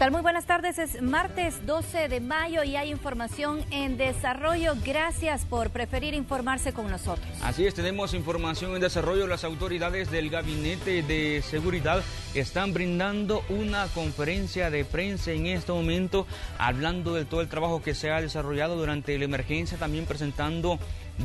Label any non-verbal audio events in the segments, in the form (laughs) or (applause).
¿Qué tal? Muy buenas tardes. Es martes 12 de mayo y hay información en desarrollo. Gracias por preferir informarse con nosotros. Así es, tenemos información en desarrollo. Las autoridades del Gabinete de Seguridad están brindando una conferencia de prensa en este momento, hablando de todo el trabajo que se ha desarrollado durante la emergencia, también presentando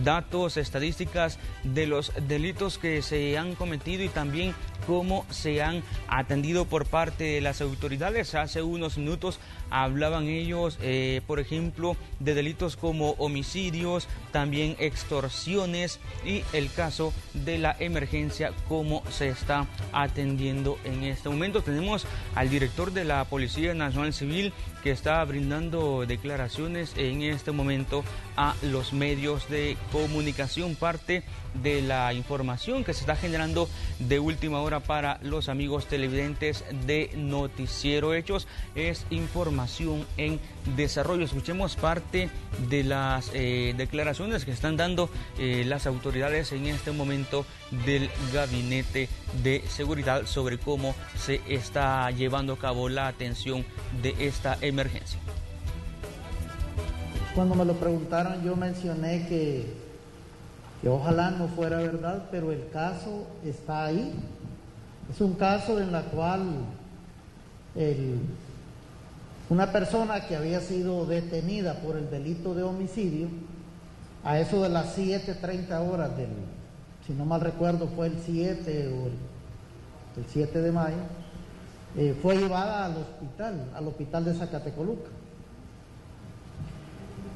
datos, estadísticas de los delitos que se han cometido y también cómo se han atendido por parte de las autoridades. Hace unos minutos hablaban ellos, eh, por ejemplo, de delitos como homicidios, también extorsiones y el caso de la emergencia, cómo se está atendiendo en este momento. Tenemos al director de la Policía Nacional Civil que está brindando declaraciones en este momento a los medios de comunicación, parte de la información que se está generando de última hora para los amigos televidentes de Noticiero Hechos. Es información en desarrollo. Escuchemos parte de las eh, declaraciones que están dando eh, las autoridades en este momento del Gabinete de Seguridad sobre cómo se está llevando a cabo la atención de esta emergencia. Cuando me lo preguntaron yo mencioné que, que ojalá no fuera verdad, pero el caso está ahí es un caso en el cual una persona que había sido detenida por el delito de homicidio, a eso de las 7.30 horas del, si no mal recuerdo, fue el 7 o el, 7 de mayo, eh, fue llevada al hospital, al hospital de Zacatecoluca.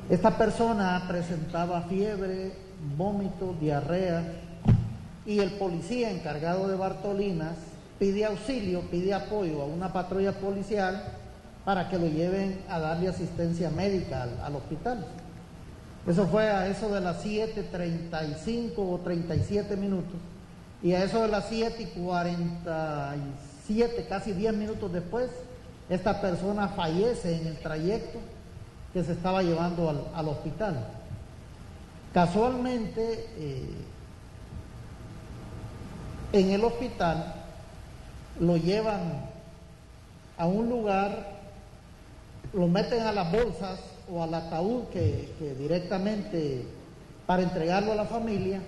Esta persona presentaba fiebre, vómito, diarrea, y el policía encargado de Bartolinas pide auxilio, pide apoyo a una patrulla policial para que lo lleven a darle asistencia médica al, hospital. Eso fue a eso de las 7.35 o 37 minutos. Y a eso de las 7 y 47, casi 10 minutos después, esta persona fallece en el trayecto que se estaba llevando al, hospital. Casualmente, eh, en el hospital, lo llevan a un lugar, lo meten a las bolsas o al ataúd que, directamente para entregarlo a la familia,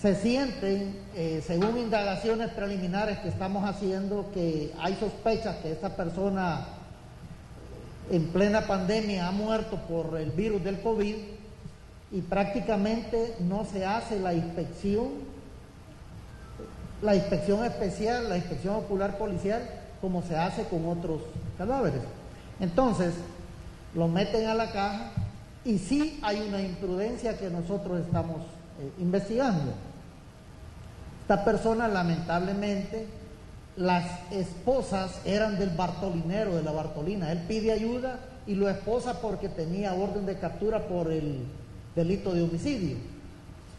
se sienten, eh, según indagaciones preliminares que estamos haciendo, que hay sospechas que esta persona en plena pandemia ha muerto por el virus del COVID y prácticamente no se hace la inspección la inspección especial, la inspección ocular policial, como se hace con otros cadáveres. Entonces, lo meten a la caja y sí hay una imprudencia que nosotros estamos eh, investigando. Esta persona, lamentablemente, las esposas eran del Bartolinero, de la Bartolina. Él pide ayuda y lo esposa porque tenía orden de captura por el delito de homicidio.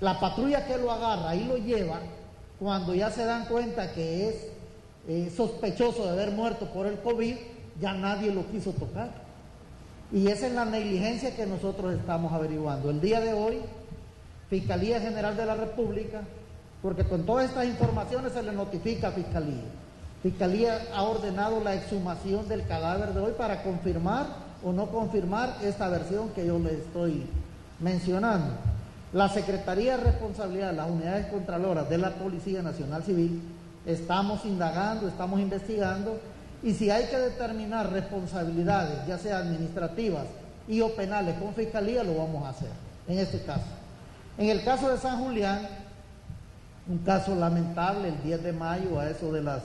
La patrulla que lo agarra y lo lleva cuando ya se dan cuenta que es eh, sospechoso de haber muerto por el COVID, ya nadie lo quiso tocar. Y esa es la negligencia que nosotros estamos averiguando. El día de hoy, Fiscalía General de la República, porque con todas estas informaciones se le notifica a Fiscalía. Fiscalía ha ordenado la exhumación del cadáver de hoy para confirmar o no confirmar esta versión que yo le estoy mencionando. La Secretaría de Responsabilidad, las unidades contraloras de la Policía Nacional Civil, estamos indagando, estamos investigando y si hay que determinar responsabilidades, ya sea administrativas y o penales con fiscalía, lo vamos a hacer en este caso. En el caso de San Julián, un caso lamentable, el 10 de mayo, a eso de las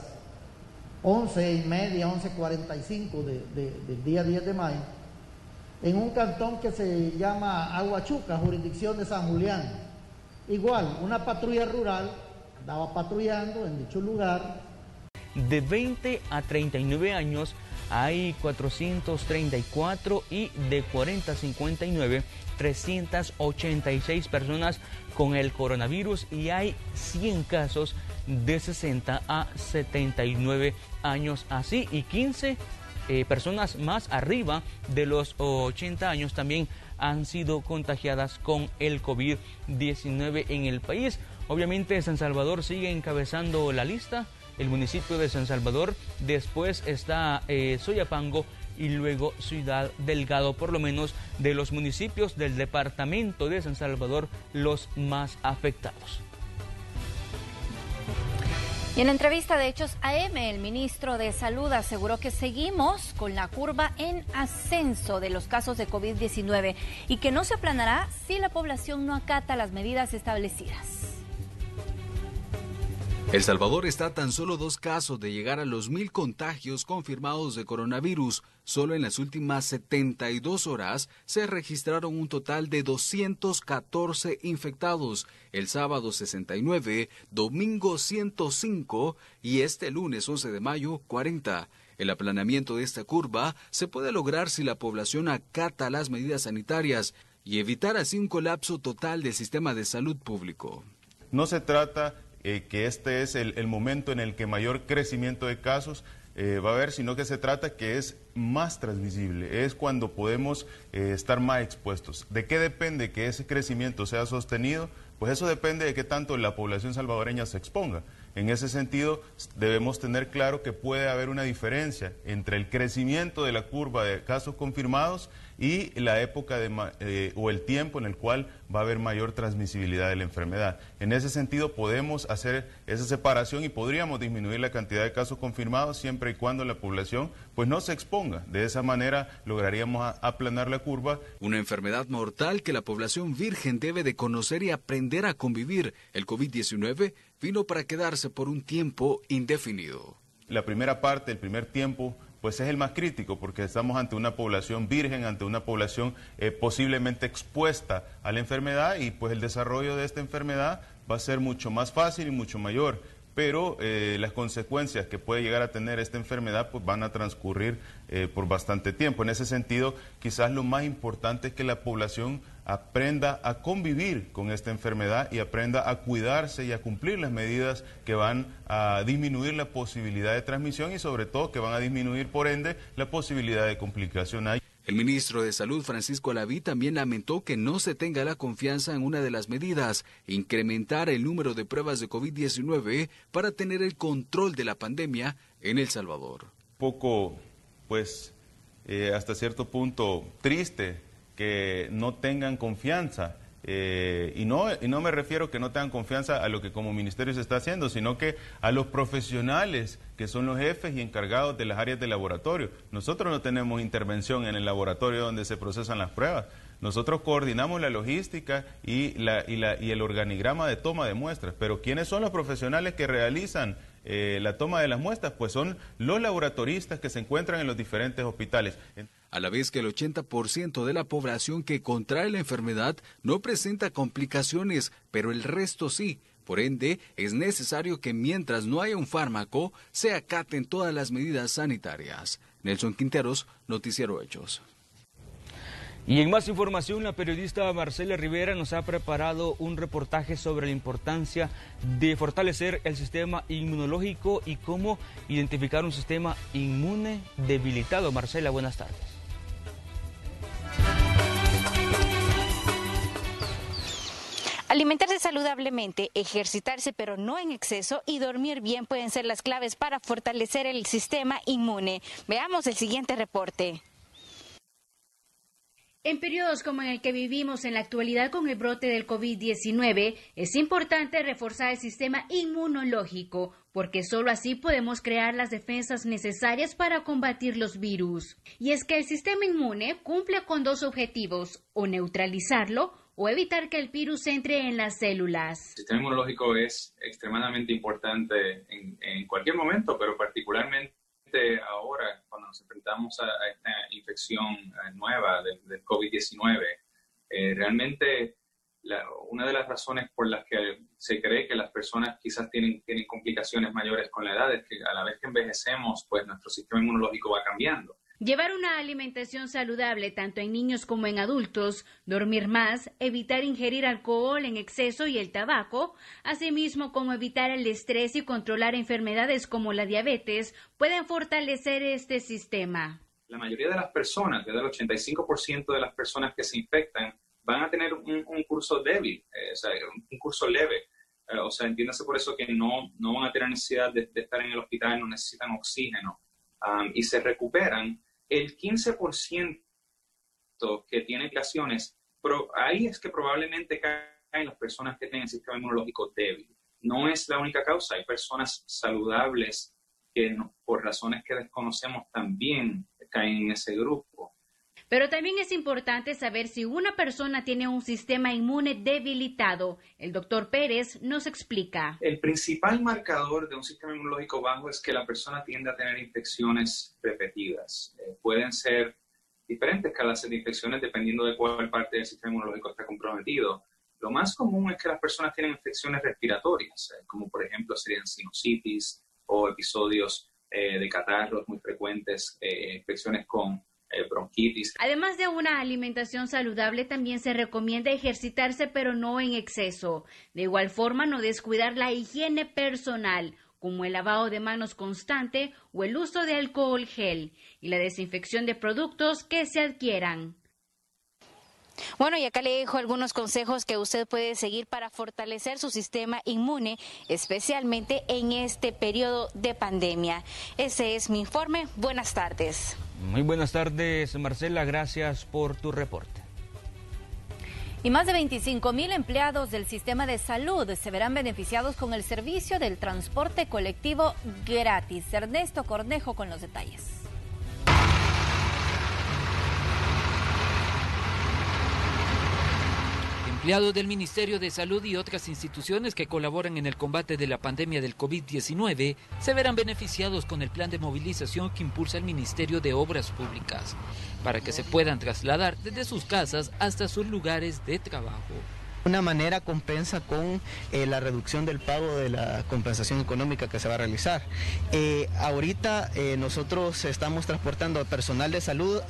11 y media, 11.45 del día 10 de mayo, en un cantón que se llama Aguachuca, jurisdicción de San Julián. Igual, una patrulla rural andaba patrullando en dicho lugar. De 20 a 39 años hay 434 y de 40 a 59 386 personas con el coronavirus y hay 100 casos de 60 a 79 años así y 15 eh, personas más arriba de los 80 años también han sido contagiadas con el COVID-19 en el país. Obviamente San Salvador sigue encabezando la lista el municipio de San Salvador, después está eh, Soyapango y luego Ciudad Delgado, por lo menos de los municipios del departamento de San Salvador, los más afectados. Y en la entrevista de Hechos AM, el ministro de Salud aseguró que seguimos con la curva en ascenso de los casos de COVID-19 y que no se aplanará si la población no acata las medidas establecidas. El Salvador está tan solo dos casos de llegar a los mil contagios confirmados de coronavirus. Solo en las últimas 72 horas se registraron un total de 214 infectados. El sábado 69, domingo 105 y este lunes 11 de mayo 40. El aplanamiento de esta curva se puede lograr si la población acata las medidas sanitarias y evitar así un colapso total del sistema de salud público. No se trata eh, que este es el, momento en el que mayor crecimiento de casos eh, va a haber, sino que se trata que es más transmisible, es cuando podemos eh, estar más expuestos. ¿De qué depende que ese crecimiento sea sostenido? Pues eso depende de qué tanto la población salvadoreña se exponga. En ese sentido, debemos tener claro que puede haber una diferencia entre el crecimiento de la curva de casos confirmados y la época de, eh, o el tiempo en el cual va a haber mayor transmisibilidad de la enfermedad. En ese sentido, podemos hacer esa separación y podríamos disminuir la cantidad de casos confirmados siempre y cuando la población pues no se exponga. De esa manera lograríamos aplanar la curva. Una enfermedad mortal que la población virgen debe de conocer y aprender a convivir. El COVID-19 vino para quedarse por un tiempo indefinido. La primera parte, el primer tiempo, pues es el más crítico porque estamos ante una población virgen, ante una población eh, posiblemente expuesta a la enfermedad y pues el desarrollo de esta enfermedad va a ser mucho más fácil y mucho mayor pero eh, las consecuencias que puede llegar a tener esta enfermedad pues van a transcurrir eh, por bastante tiempo. En ese sentido, quizás lo más importante es que la población aprenda a convivir con esta enfermedad y aprenda a cuidarse y a cumplir las medidas que van a disminuir la posibilidad de transmisión y sobre todo que van a disminuir por ende la posibilidad de complicación. El ministro de Salud, Francisco Alaví, también lamentó que no se tenga la confianza en una de las medidas, incrementar el número de pruebas de COVID-19 para tener el control de la pandemia en El Salvador. Poco, pues, eh, hasta cierto punto triste que no tengan confianza eh, y, no, y no me refiero que no tengan confianza a lo que como ministerio se está haciendo, sino que a los profesionales que son los jefes y encargados de las áreas de laboratorio. Nosotros no tenemos intervención en el laboratorio donde se procesan las pruebas. Nosotros coordinamos la logística y, la, y, la, y el organigrama de toma de muestras, pero ¿quiénes son los profesionales que realizan eh, la toma de las muestras? Pues son los laboratoristas que se encuentran en los diferentes hospitales a la vez que el 80% de la población que contrae la enfermedad no presenta complicaciones, pero el resto sí. Por ende, es necesario que mientras no haya un fármaco, se acaten todas las medidas sanitarias. Nelson Quinteros, Noticiero Hechos. Y en más información, la periodista Marcela Rivera nos ha preparado un reportaje sobre la importancia de fortalecer el sistema inmunológico y cómo identificar un sistema inmune debilitado. Marcela, buenas tardes. Alimentarse saludablemente, ejercitarse pero no en exceso y dormir bien pueden ser las claves para fortalecer el sistema inmune. Veamos el siguiente reporte. En periodos como en el que vivimos en la actualidad con el brote del COVID-19, es importante reforzar el sistema inmunológico, porque solo así podemos crear las defensas necesarias para combatir los virus. Y es que el sistema inmune cumple con dos objetivos, o neutralizarlo o evitar que el virus entre en las células. El sistema inmunológico es extremadamente importante en, cualquier momento, pero particularmente ahora, cuando nos enfrentamos a, esta infección eh, nueva del, COVID-19, eh, realmente una de las razones por las que se cree que las personas quizás tienen, tienen complicaciones mayores con la edad es que a la vez que envejecemos, pues nuestro sistema inmunológico va cambiando. Llevar una alimentación saludable tanto en niños como en adultos, dormir más, evitar ingerir alcohol en exceso y el tabaco, asimismo como evitar el estrés y controlar enfermedades como la diabetes, pueden fortalecer este sistema. La mayoría de las personas, desde el 85% de las personas que se infectan, van a tener un, curso débil, eh, o sea, un curso leve eh, o sea, entiéndase por eso que no, no van a tener necesidad de, estar en el hospital, no necesitan oxígeno um, y se recuperan, el 15% que tiene lesiones, pero ahí es que probablemente caen las personas que tienen sistema inmunológico débil. No es la única causa, hay personas saludables que por razones que desconocemos también caen en ese grupo. Pero también es importante saber si una persona tiene un sistema inmune debilitado. El doctor Pérez nos explica. El principal marcador de un sistema inmunológico bajo es que la persona tiende a tener infecciones repetidas. Eh, pueden ser diferentes clases de infecciones dependiendo de cuál parte del sistema inmunológico está comprometido. Lo más común es que las personas tienen infecciones respiratorias, eh, como por ejemplo serían sinusitis o episodios eh, de catarros muy frecuentes, infecciones con bronquitis. Además de una alimentación saludable, también se recomienda ejercitarse, pero no en exceso. De igual forma, no descuidar la higiene personal como el lavado de manos constante o el uso de alcohol gel y la desinfección de productos que se adquieran. Bueno, y acá le dejo algunos consejos que usted puede seguir para fortalecer su sistema inmune, especialmente en este periodo de pandemia. Ese es mi informe. Buenas tardes. Muy buenas tardes, Marcela. Gracias por tu reporte. Y más de 25 mil empleados del sistema de salud se verán beneficiados con el servicio del transporte colectivo gratis. Ernesto Cornejo con los detalles. Empleados del Ministerio de Salud y otras instituciones que colaboran en el combate de la pandemia del COVID-19 se verán beneficiados con el plan de movilización que impulsa el Ministerio de Obras Públicas, para que se puedan trasladar desde sus casas hasta sus lugares de trabajo una manera compensa con eh, la reducción del pago de la compensación económica que se va a realizar. Eh, ahorita eh, nosotros estamos transportando personal de salud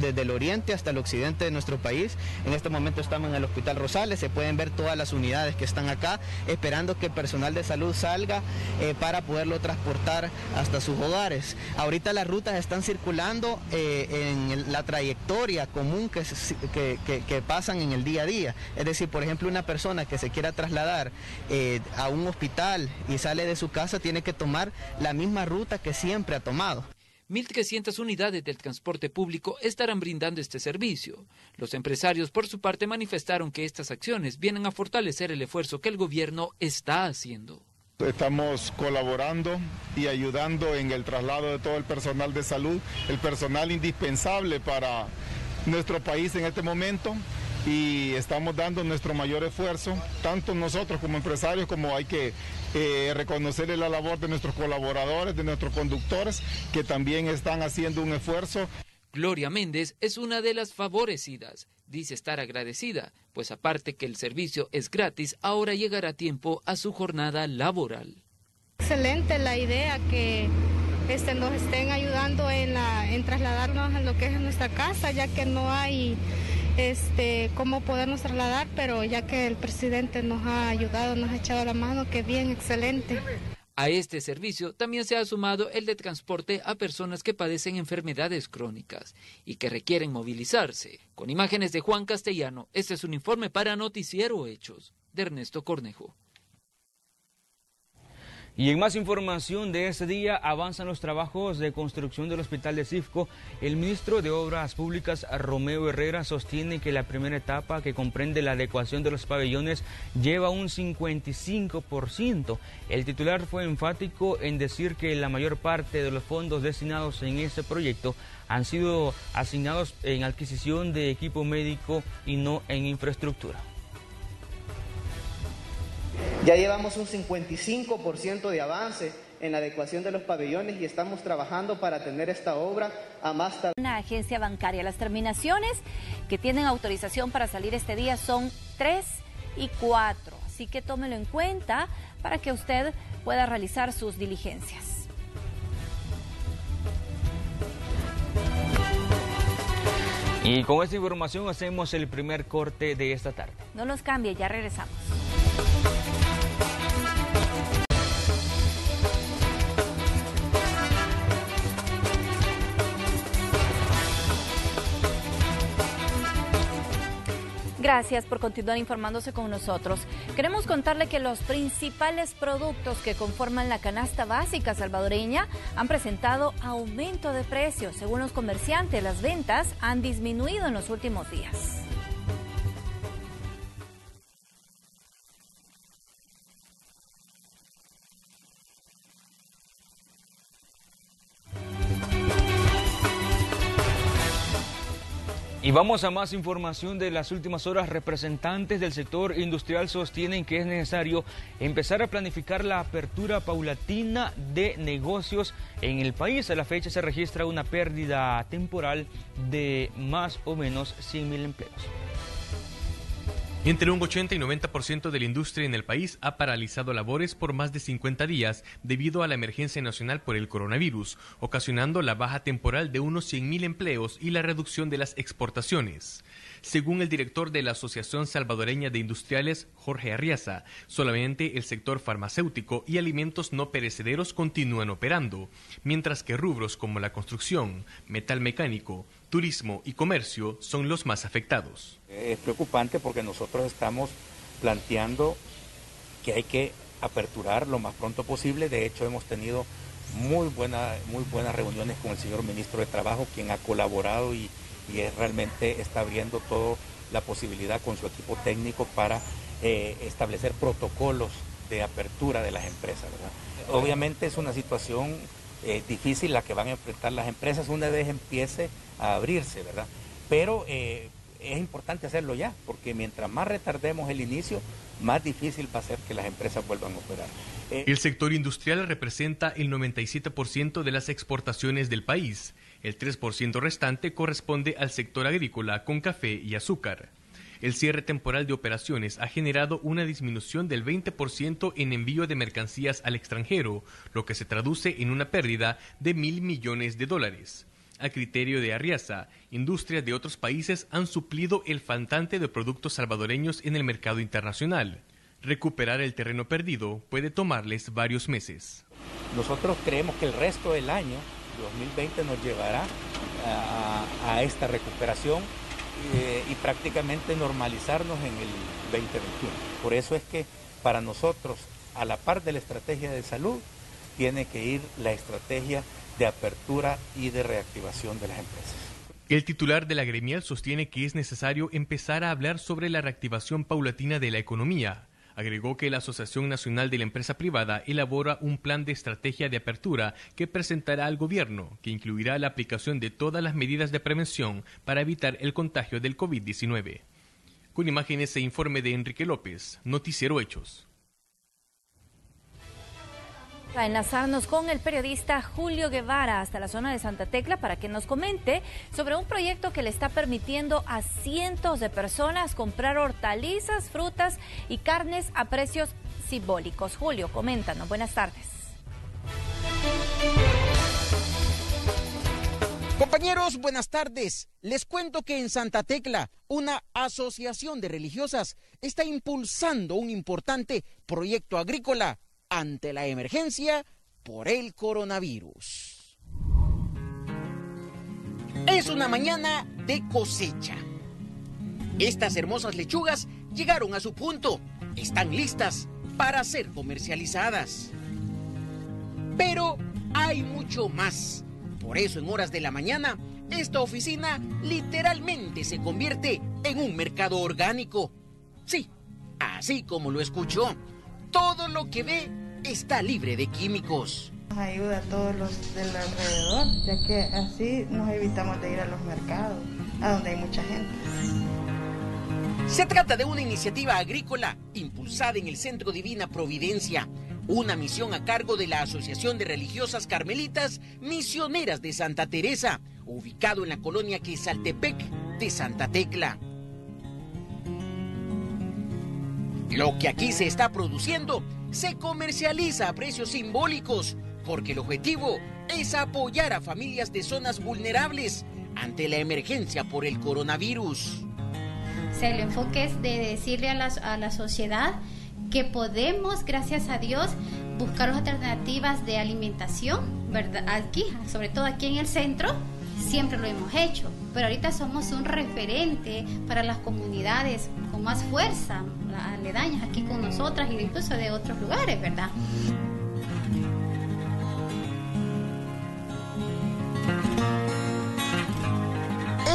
desde el oriente hasta el occidente de nuestro país. En este momento estamos en el Hospital Rosales, se pueden ver todas las unidades que están acá, esperando que personal de salud salga para poderlo transportar hasta sus hogares. Ahorita las rutas están circulando en la trayectoria común que, que, que, pasan en el día a día. Es decir, por ejemplo, una persona que se quiera trasladar eh, a un hospital y sale de su casa tiene que tomar la misma ruta que siempre ha tomado. 1.300 unidades del transporte público estarán brindando este servicio. Los empresarios, por su parte, manifestaron que estas acciones vienen a fortalecer el esfuerzo que el gobierno está haciendo. Estamos colaborando y ayudando en el traslado de todo el personal de salud, el personal indispensable para nuestro país en este momento y estamos dando nuestro mayor esfuerzo, tanto nosotros como empresarios como hay que eh, reconocerle la labor de nuestros colaboradores, de nuestros conductores, que también están haciendo un esfuerzo. Gloria Méndez es una de las favorecidas. Dice estar agradecida, pues aparte que el servicio es gratis, ahora llegará tiempo a su jornada laboral. Excelente la idea que este, nos estén ayudando en, en trasladarnos a lo que es nuestra casa, ya que no hay este, cómo podernos trasladar, pero ya que el presidente nos ha ayudado, nos ha echado la mano, que bien, excelente. A este servicio también se ha sumado el de transporte a personas que padecen enfermedades crónicas y que requieren movilizarse. Con imágenes de Juan Castellano, este es un informe para Noticiero Hechos de Ernesto Cornejo. Y en más información de este día, avanzan los trabajos de construcción del hospital de Cifco. El ministro de Obras Públicas, Romeo Herrera, sostiene que la primera etapa, que comprende la adecuación de los pabellones, lleva un 55%. El titular fue enfático en decir que la mayor parte de los fondos destinados en este proyecto han sido asignados en adquisición de equipo médico y no en infraestructura. Ya llevamos un 55% de avance en la adecuación de los pabellones y estamos trabajando para tener esta obra a más tarde. Una agencia bancaria. Las terminaciones que tienen autorización para salir este día son 3 y 4. Así que tómelo en cuenta para que usted pueda realizar sus diligencias. Y con esta información hacemos el primer corte de esta tarde. No nos cambie, ya regresamos. Gracias por continuar informándose con nosotros. Queremos contarle que los principales productos que conforman la canasta básica salvadoreña han presentado aumento de precios. Según los comerciantes, las ventas han disminuido en los últimos días. Y vamos a más información de las últimas horas. Representantes del sector industrial sostienen que es necesario empezar a planificar la apertura paulatina de negocios en el país. A la fecha se registra una pérdida temporal de más o menos 100 mil empleos. Entre un 80 y 90% de la industria en el país ha paralizado labores por más de 50 días debido a la emergencia nacional por el coronavirus, ocasionando la baja temporal de unos 100.000 empleos y la reducción de las exportaciones. Según el director de la Asociación Salvadoreña de Industriales, Jorge Arriaza, solamente el sector farmacéutico y alimentos no perecederos continúan operando, mientras que rubros como la construcción, metal mecánico, turismo y comercio son los más afectados. Es preocupante porque nosotros estamos planteando que hay que aperturar lo más pronto posible. De hecho, hemos tenido muy, buena, muy buenas reuniones con el señor ministro de Trabajo, quien ha colaborado y, realmente está abriendo toda la posibilidad con su equipo técnico para eh, establecer protocolos de apertura de las empresas. Obviamente es una situación eh, difícil la que van a enfrentar las empresas una vez empiece a abrirse, ¿verdad? Pero eh, es importante hacerlo ya, porque mientras más retardemos el inicio, más difícil va a ser que las empresas vuelvan a operar. Eh, el sector industrial representa el 97% de las exportaciones del país. El 3% restante corresponde al sector agrícola con café y azúcar. El cierre temporal de operaciones ha generado una disminución del 20% en envío de mercancías al extranjero, lo que se traduce en una pérdida de mil millones de dólares. A criterio de Arriaza, industrias de otros países han suplido el faltante de productos salvadoreños en el mercado internacional. Recuperar el terreno perdido puede tomarles varios meses. Nosotros creemos que el resto del año, 2020, nos llevará a, esta recuperación eh, y prácticamente normalizarnos en el 2021. Por eso es que para nosotros, a la par de la estrategia de salud, tiene que ir la estrategia de apertura y de reactivación de las empresas. El titular de la gremial sostiene que es necesario empezar a hablar sobre la reactivación paulatina de la economía. Agregó que la Asociación Nacional de la Empresa Privada elabora un plan de estrategia de apertura que presentará al gobierno, que incluirá la aplicación de todas las medidas de prevención para evitar el contagio del COVID-19. Con imágenes e informe de Enrique López, Noticiero Hechos. A enlazarnos con el periodista Julio Guevara hasta la zona de Santa Tecla para que nos comente sobre un proyecto que le está permitiendo a cientos de personas comprar hortalizas, frutas y carnes a precios simbólicos. Julio, coméntanos. Buenas tardes. Compañeros, buenas tardes. Les cuento que en Santa Tecla, una asociación de religiosas está impulsando un importante proyecto agrícola ante la emergencia por el coronavirus. Es una mañana de cosecha. Estas hermosas lechugas llegaron a su punto. Están listas para ser comercializadas. Pero hay mucho más. Por eso en horas de la mañana, esta oficina literalmente se convierte en un mercado orgánico. Sí, así como lo escuchó. Todo lo que ve está libre de químicos. Nos ayuda a todos los del alrededor, ya que así nos evitamos de ir a los mercados, a donde hay mucha gente. Se trata de una iniciativa agrícola impulsada en el Centro Divina Providencia, una misión a cargo de la Asociación de Religiosas Carmelitas Misioneras de Santa Teresa, ubicado en la colonia Quesaltepec de Santa Tecla. Lo que aquí se está produciendo se comercializa a precios simbólicos, porque el objetivo es apoyar a familias de zonas vulnerables ante la emergencia por el coronavirus. el enfoque es de decirle a la, a la sociedad que podemos, gracias a Dios, buscar alternativas de alimentación, ¿verdad? Aquí, sobre todo aquí en el centro, siempre lo hemos hecho, pero ahorita somos un referente para las comunidades con más fuerza, aledañas aquí con nosotras e incluso de otros lugares, ¿verdad?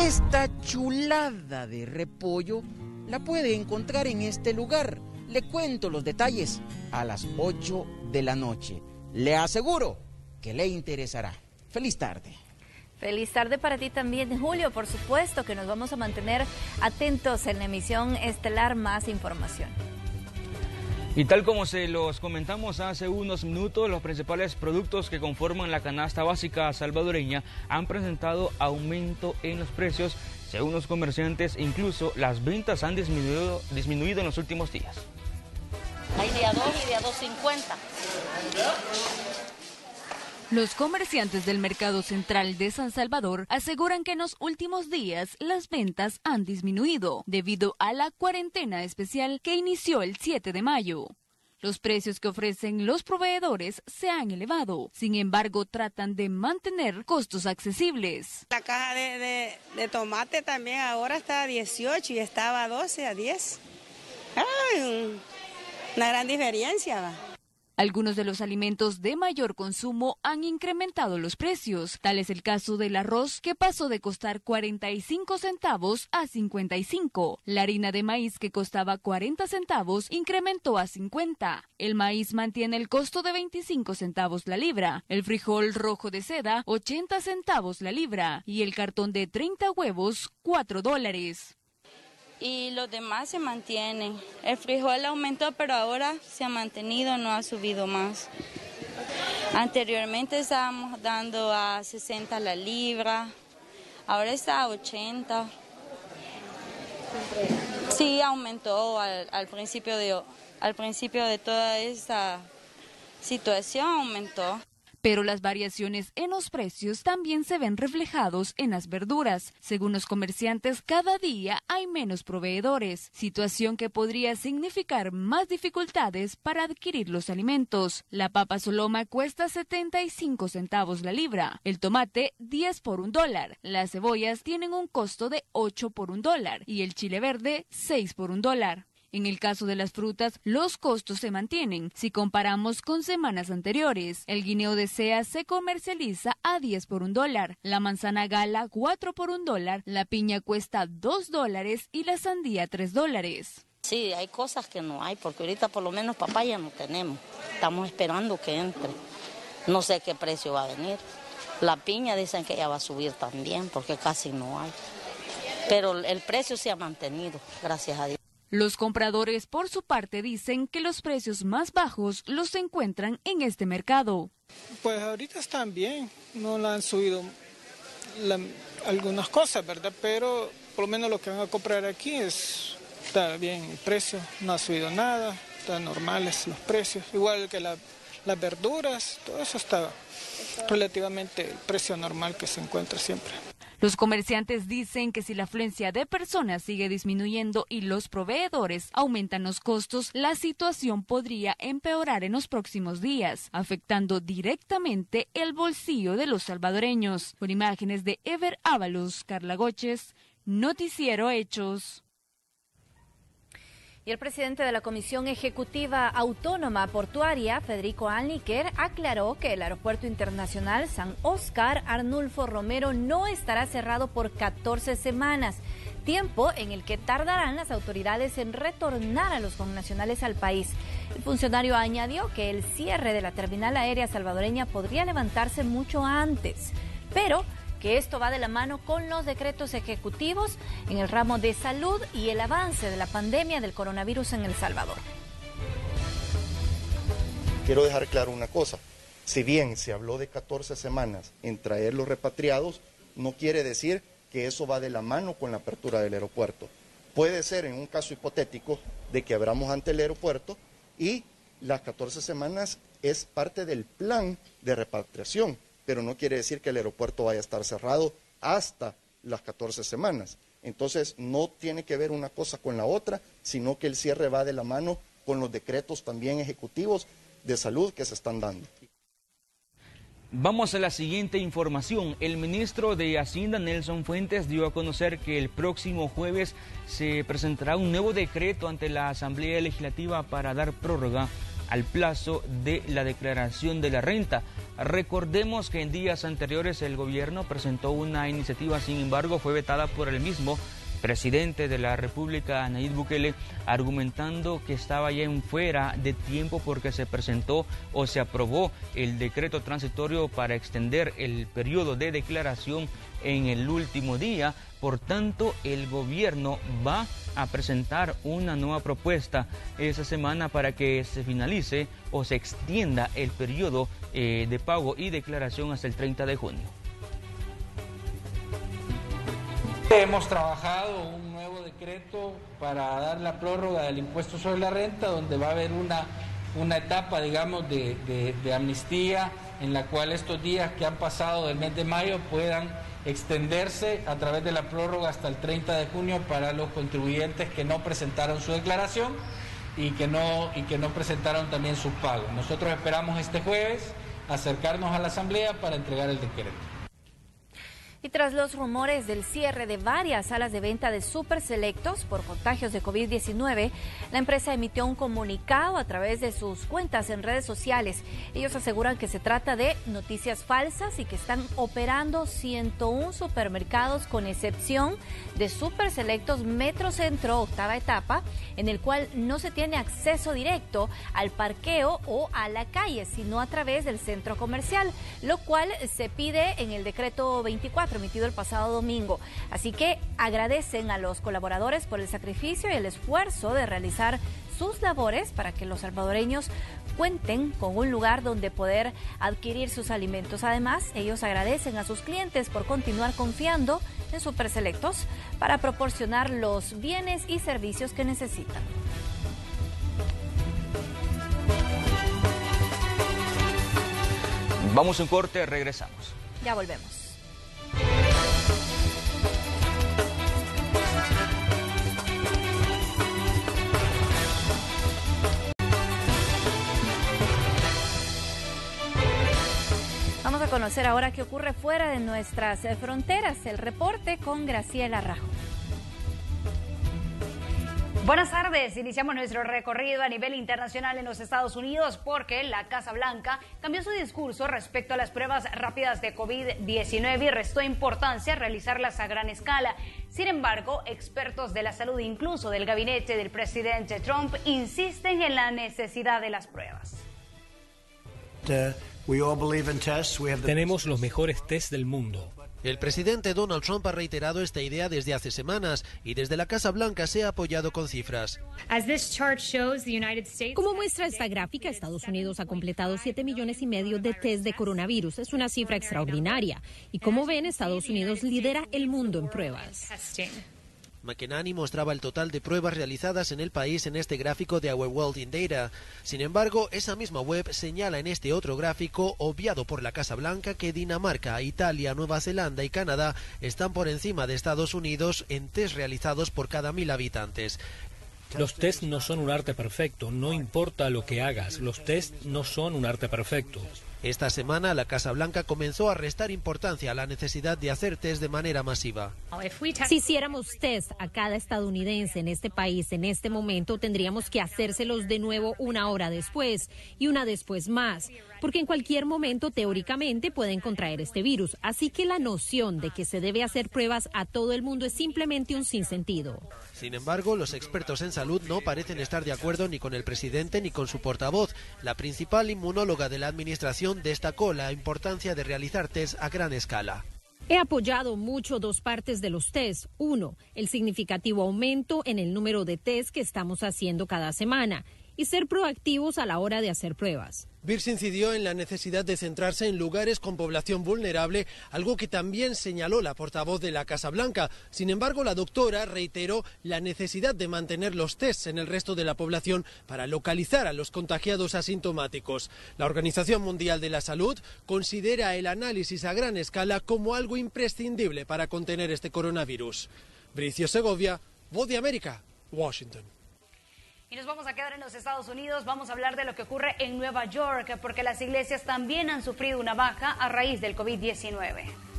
Esta chulada de repollo la puede encontrar en este lugar. Le cuento los detalles a las 8 de la noche. Le aseguro que le interesará. Feliz tarde. Feliz tarde para ti también, Julio. Por supuesto que nos vamos a mantener atentos en la emisión estelar Más Información. Y tal como se los comentamos hace unos minutos, los principales productos que conforman la canasta básica salvadoreña han presentado aumento en los precios. Según los comerciantes, incluso las ventas han disminuido, disminuido en los últimos días. Hay día 2 y día 2.50. Los comerciantes del Mercado Central de San Salvador aseguran que en los últimos días las ventas han disminuido debido a la cuarentena especial que inició el 7 de mayo. Los precios que ofrecen los proveedores se han elevado, sin embargo tratan de mantener costos accesibles. La caja de, tomate también ahora está a 18 y estaba a 12, a 10. Ay, una gran diferencia. ¿va? Algunos de los alimentos de mayor consumo han incrementado los precios. Tal es el caso del arroz, que pasó de costar 45 centavos a 55. La harina de maíz, que costaba 40 centavos, incrementó a 50. El maíz mantiene el costo de 25 centavos la libra. El frijol rojo de seda, 80 centavos la libra. Y el cartón de 30 huevos, 4 dólares y los demás se mantienen. El frijol aumentó, pero ahora se ha mantenido, no ha subido más. Anteriormente estábamos dando a 60 la libra, ahora está a 80. Sí, aumentó al, al principio de, al principio de toda esta situación, aumentó pero las variaciones en los precios también se ven reflejados en las verduras. Según los comerciantes, cada día hay menos proveedores, situación que podría significar más dificultades para adquirir los alimentos. La papa soloma cuesta 75 centavos la libra, el tomate 10 por un dólar, las cebollas tienen un costo de 8 por un dólar y el chile verde 6 por un dólar. En el caso de las frutas, los costos se mantienen si comparamos con semanas anteriores. El guineo de sea se comercializa a 10 por un dólar, la manzana gala 4 por un dólar, la piña cuesta 2 dólares y la sandía 3 dólares. Sí, hay cosas que no hay, porque ahorita por lo menos papaya no tenemos. Estamos esperando que entre. No sé qué precio va a venir. La piña dicen que ya va a subir también, porque casi no hay. Pero el precio se ha mantenido, gracias a Dios. Los compradores, por su parte, dicen que los precios más bajos los encuentran en este mercado. Pues ahorita están bien, no la han subido algunas cosas, ¿verdad? Pero por lo menos lo que van a comprar aquí es, está bien el precio, no ha subido nada, están normales los precios, igual que las verduras, todo eso está relativamente el precio normal que se encuentra siempre. Los comerciantes dicen que si la afluencia de personas sigue disminuyendo y los proveedores aumentan los costos, la situación podría empeorar en los próximos días, afectando directamente el bolsillo de los salvadoreños. Por imágenes de Ever Ábalos, Carla Goches, Noticiero Hechos. Y el presidente de la Comisión Ejecutiva Autónoma Portuaria, Federico Alniker, aclaró que el Aeropuerto Internacional San Oscar Arnulfo Romero no estará cerrado por 14 semanas, tiempo en el que tardarán las autoridades en retornar a los connacionales al país. El funcionario añadió que el cierre de la terminal aérea salvadoreña podría levantarse mucho antes, pero que esto va de la mano con los decretos ejecutivos en el ramo de salud y el avance de la pandemia del coronavirus en El Salvador. Quiero dejar claro una cosa. Si bien se habló de 14 semanas en traer los repatriados, no quiere decir que eso va de la mano con la apertura del aeropuerto. Puede ser en un caso hipotético de que abramos ante el aeropuerto y las 14 semanas es parte del plan de repatriación pero no quiere decir que el aeropuerto vaya a estar cerrado hasta las 14 semanas. Entonces, no tiene que ver una cosa con la otra, sino que el cierre va de la mano con los decretos también ejecutivos de salud que se están dando. Vamos a la siguiente información. El ministro de Hacienda, Nelson Fuentes, dio a conocer que el próximo jueves se presentará un nuevo decreto ante la Asamblea Legislativa para dar prórroga al plazo de la declaración de la renta. Recordemos que en días anteriores el gobierno presentó una iniciativa, sin embargo fue vetada por el mismo presidente de la República, Nayib Bukele, argumentando que estaba ya en fuera de tiempo porque se presentó o se aprobó el decreto transitorio para extender el periodo de declaración en el último día. Por tanto, el gobierno va a presentar una nueva propuesta esa semana para que se finalice o se extienda el periodo eh, de pago y declaración hasta el 30 de junio. Hemos trabajado un nuevo decreto para dar la prórroga del impuesto sobre la renta, donde va a haber una, una etapa, digamos, de, amnistía en la cual estos días que han pasado del mes de mayo puedan extenderse a través de la prórroga hasta el 30 de junio para los contribuyentes que no presentaron su declaración y que no, y que no presentaron también sus pagos. Nosotros esperamos este jueves acercarnos a la Asamblea para entregar el decreto. Y tras los rumores del cierre de varias salas de venta de super selectos por contagios de COVID-19, la empresa emitió un comunicado a través de sus cuentas en redes sociales. Ellos aseguran que se trata de noticias falsas y que están operando 101 supermercados con excepción de super selectos Metrocentro octava etapa, en el cual no se tiene acceso directo al parqueo o a la calle, sino a través del centro comercial, lo cual se pide en el decreto 24 emitido el pasado domingo. Así que agradecen a los colaboradores por el sacrificio y el esfuerzo de realizar sus labores para que los salvadoreños cuenten con un lugar donde poder adquirir sus alimentos. Además, ellos agradecen a sus clientes por continuar confiando en Super Selectos para proporcionar los bienes y servicios que necesitan. Vamos un corte, regresamos. Ya volvemos. Vamos a conocer ahora qué ocurre fuera de nuestras eh, fronteras. El reporte con Graciela Rajo. Buenas tardes, iniciamos nuestro recorrido a nivel internacional en los Estados Unidos porque la Casa Blanca cambió su discurso respecto a las pruebas rápidas de COVID-19 y restó importancia a realizarlas a gran escala. Sin embargo, expertos de la salud, incluso del gabinete del presidente Trump, insisten en la necesidad de las pruebas. Tenemos los mejores tests del mundo. El presidente Donald Trump ha reiterado esta idea desde hace semanas y desde la Casa Blanca se ha apoyado con cifras. Como muestra esta gráfica, Estados Unidos ha completado 7 millones y medio de test de coronavirus. Es una cifra extraordinaria. Y como ven, Estados Unidos lidera el mundo en pruebas. McEnany mostraba el total de pruebas realizadas en el país en este gráfico de Our World in Data. Sin embargo, esa misma web señala en este otro gráfico, obviado por la Casa Blanca, que Dinamarca, Italia, Nueva Zelanda y Canadá están por encima de Estados Unidos en test realizados por cada mil habitantes. Los test no son un arte perfecto, no importa lo que hagas, los test no son un arte perfecto. Esta semana la Casa Blanca comenzó a restar importancia a la necesidad de hacer test de manera masiva. Si hiciéramos test a cada estadounidense en este país en este momento, tendríamos que hacérselos de nuevo una hora después y una después más, porque en cualquier momento teóricamente pueden contraer este virus. Así que la noción de que se debe hacer pruebas a todo el mundo es simplemente un sinsentido. Sin embargo, los expertos en salud no parecen estar de acuerdo ni con el presidente ni con su portavoz. La principal inmunóloga de la administración destacó la importancia de realizar test a gran escala. He apoyado mucho dos partes de los test. Uno, el significativo aumento en el número de test que estamos haciendo cada semana y ser proactivos a la hora de hacer pruebas. Birch incidió en la necesidad de centrarse en lugares con población vulnerable, algo que también señaló la portavoz de la Casa Blanca. Sin embargo, la doctora reiteró la necesidad de mantener los tests en el resto de la población para localizar a los contagiados asintomáticos. La Organización Mundial de la Salud considera el análisis a gran escala como algo imprescindible para contener este coronavirus. Bricio Segovia, Voz de América, Washington. Y nos vamos a quedar en los Estados Unidos, vamos a hablar de lo que ocurre en Nueva York, porque las iglesias también han sufrido una baja a raíz del COVID-19.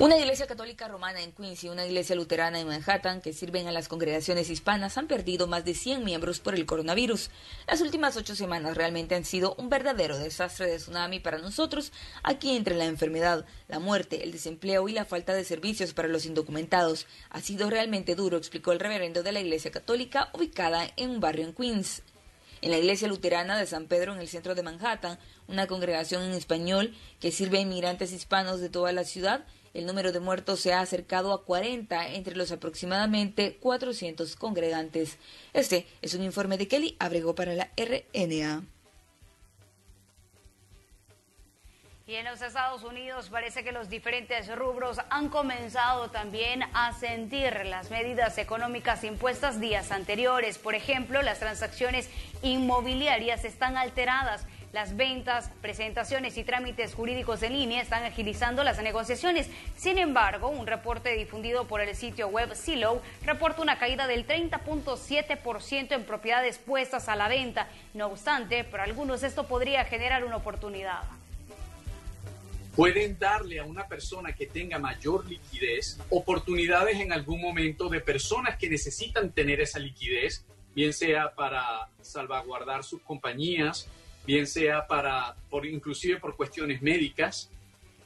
Una iglesia católica romana en Queens y una iglesia luterana en Manhattan que sirven a las congregaciones hispanas han perdido más de 100 miembros por el coronavirus. Las últimas ocho semanas realmente han sido un verdadero desastre de tsunami para nosotros, aquí entre la enfermedad, la muerte, el desempleo y la falta de servicios para los indocumentados. Ha sido realmente duro, explicó el reverendo de la iglesia católica ubicada en un barrio en Queens. En la iglesia luterana de San Pedro en el centro de Manhattan, una congregación en español que sirve a inmigrantes hispanos de toda la ciudad, el número de muertos se ha acercado a 40 entre los aproximadamente 400 congregantes. Este es un informe de Kelly Abrego para la RNA. Y en los Estados Unidos parece que los diferentes rubros han comenzado también a sentir las medidas económicas impuestas días anteriores. Por ejemplo, las transacciones inmobiliarias están alteradas las ventas, presentaciones y trámites jurídicos en línea están agilizando las negociaciones. Sin embargo, un reporte difundido por el sitio web Zillow reporta una caída del 30.7% en propiedades puestas a la venta. No obstante, para algunos esto podría generar una oportunidad. Pueden darle a una persona que tenga mayor liquidez oportunidades en algún momento de personas que necesitan tener esa liquidez, bien sea para salvaguardar sus compañías, bien sea para, por, inclusive por cuestiones médicas.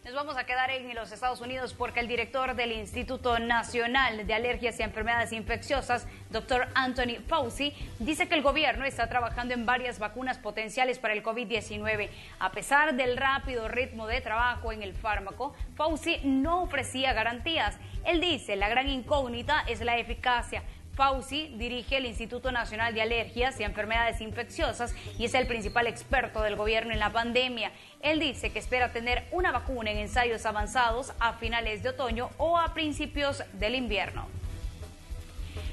Nos vamos a quedar en los Estados Unidos porque el director del Instituto Nacional de Alergias y Enfermedades Infecciosas, doctor Anthony Fauci, dice que el gobierno está trabajando en varias vacunas potenciales para el COVID-19. A pesar del rápido ritmo de trabajo en el fármaco, Fauci no ofrecía garantías. Él dice, la gran incógnita es la eficacia. Fauci dirige el Instituto Nacional de Alergias y Enfermedades Infecciosas y es el principal experto del gobierno en la pandemia. Él dice que espera tener una vacuna en ensayos avanzados a finales de otoño o a principios del invierno.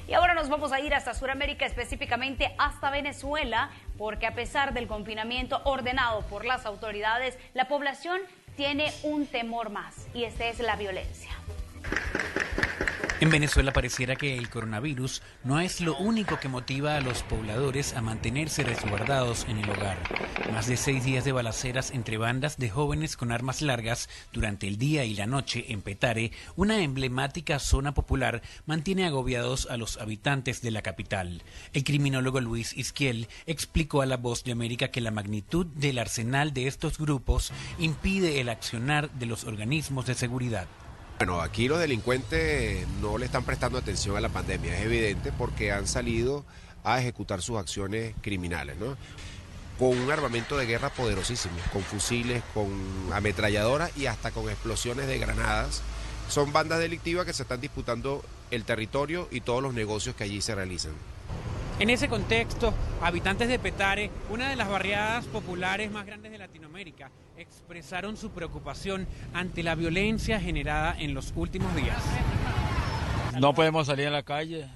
Y ahora nos vamos a ir hasta Sudamérica, específicamente hasta Venezuela, porque a pesar del confinamiento ordenado por las autoridades, la población tiene un temor más, y este es la violencia. En Venezuela pareciera que el coronavirus no es lo único que motiva a los pobladores a mantenerse resguardados en el hogar. Más de seis días de balaceras entre bandas de jóvenes con armas largas durante el día y la noche en Petare, una emblemática zona popular, mantiene agobiados a los habitantes de la capital. El criminólogo Luis Isquiel explicó a La Voz de América que la magnitud del arsenal de estos grupos impide el accionar de los organismos de seguridad. Bueno, aquí los delincuentes no le están prestando atención a la pandemia, es evidente, porque han salido a ejecutar sus acciones criminales, ¿no? Con un armamento de guerra poderosísimo, con fusiles, con ametralladoras y hasta con explosiones de granadas. Son bandas delictivas que se están disputando el territorio y todos los negocios que allí se realizan. En ese contexto, habitantes de Petare, una de las barriadas populares más grandes de Latinoamérica, expresaron su preocupación ante la violencia generada en los últimos días. No podemos salir a la calle,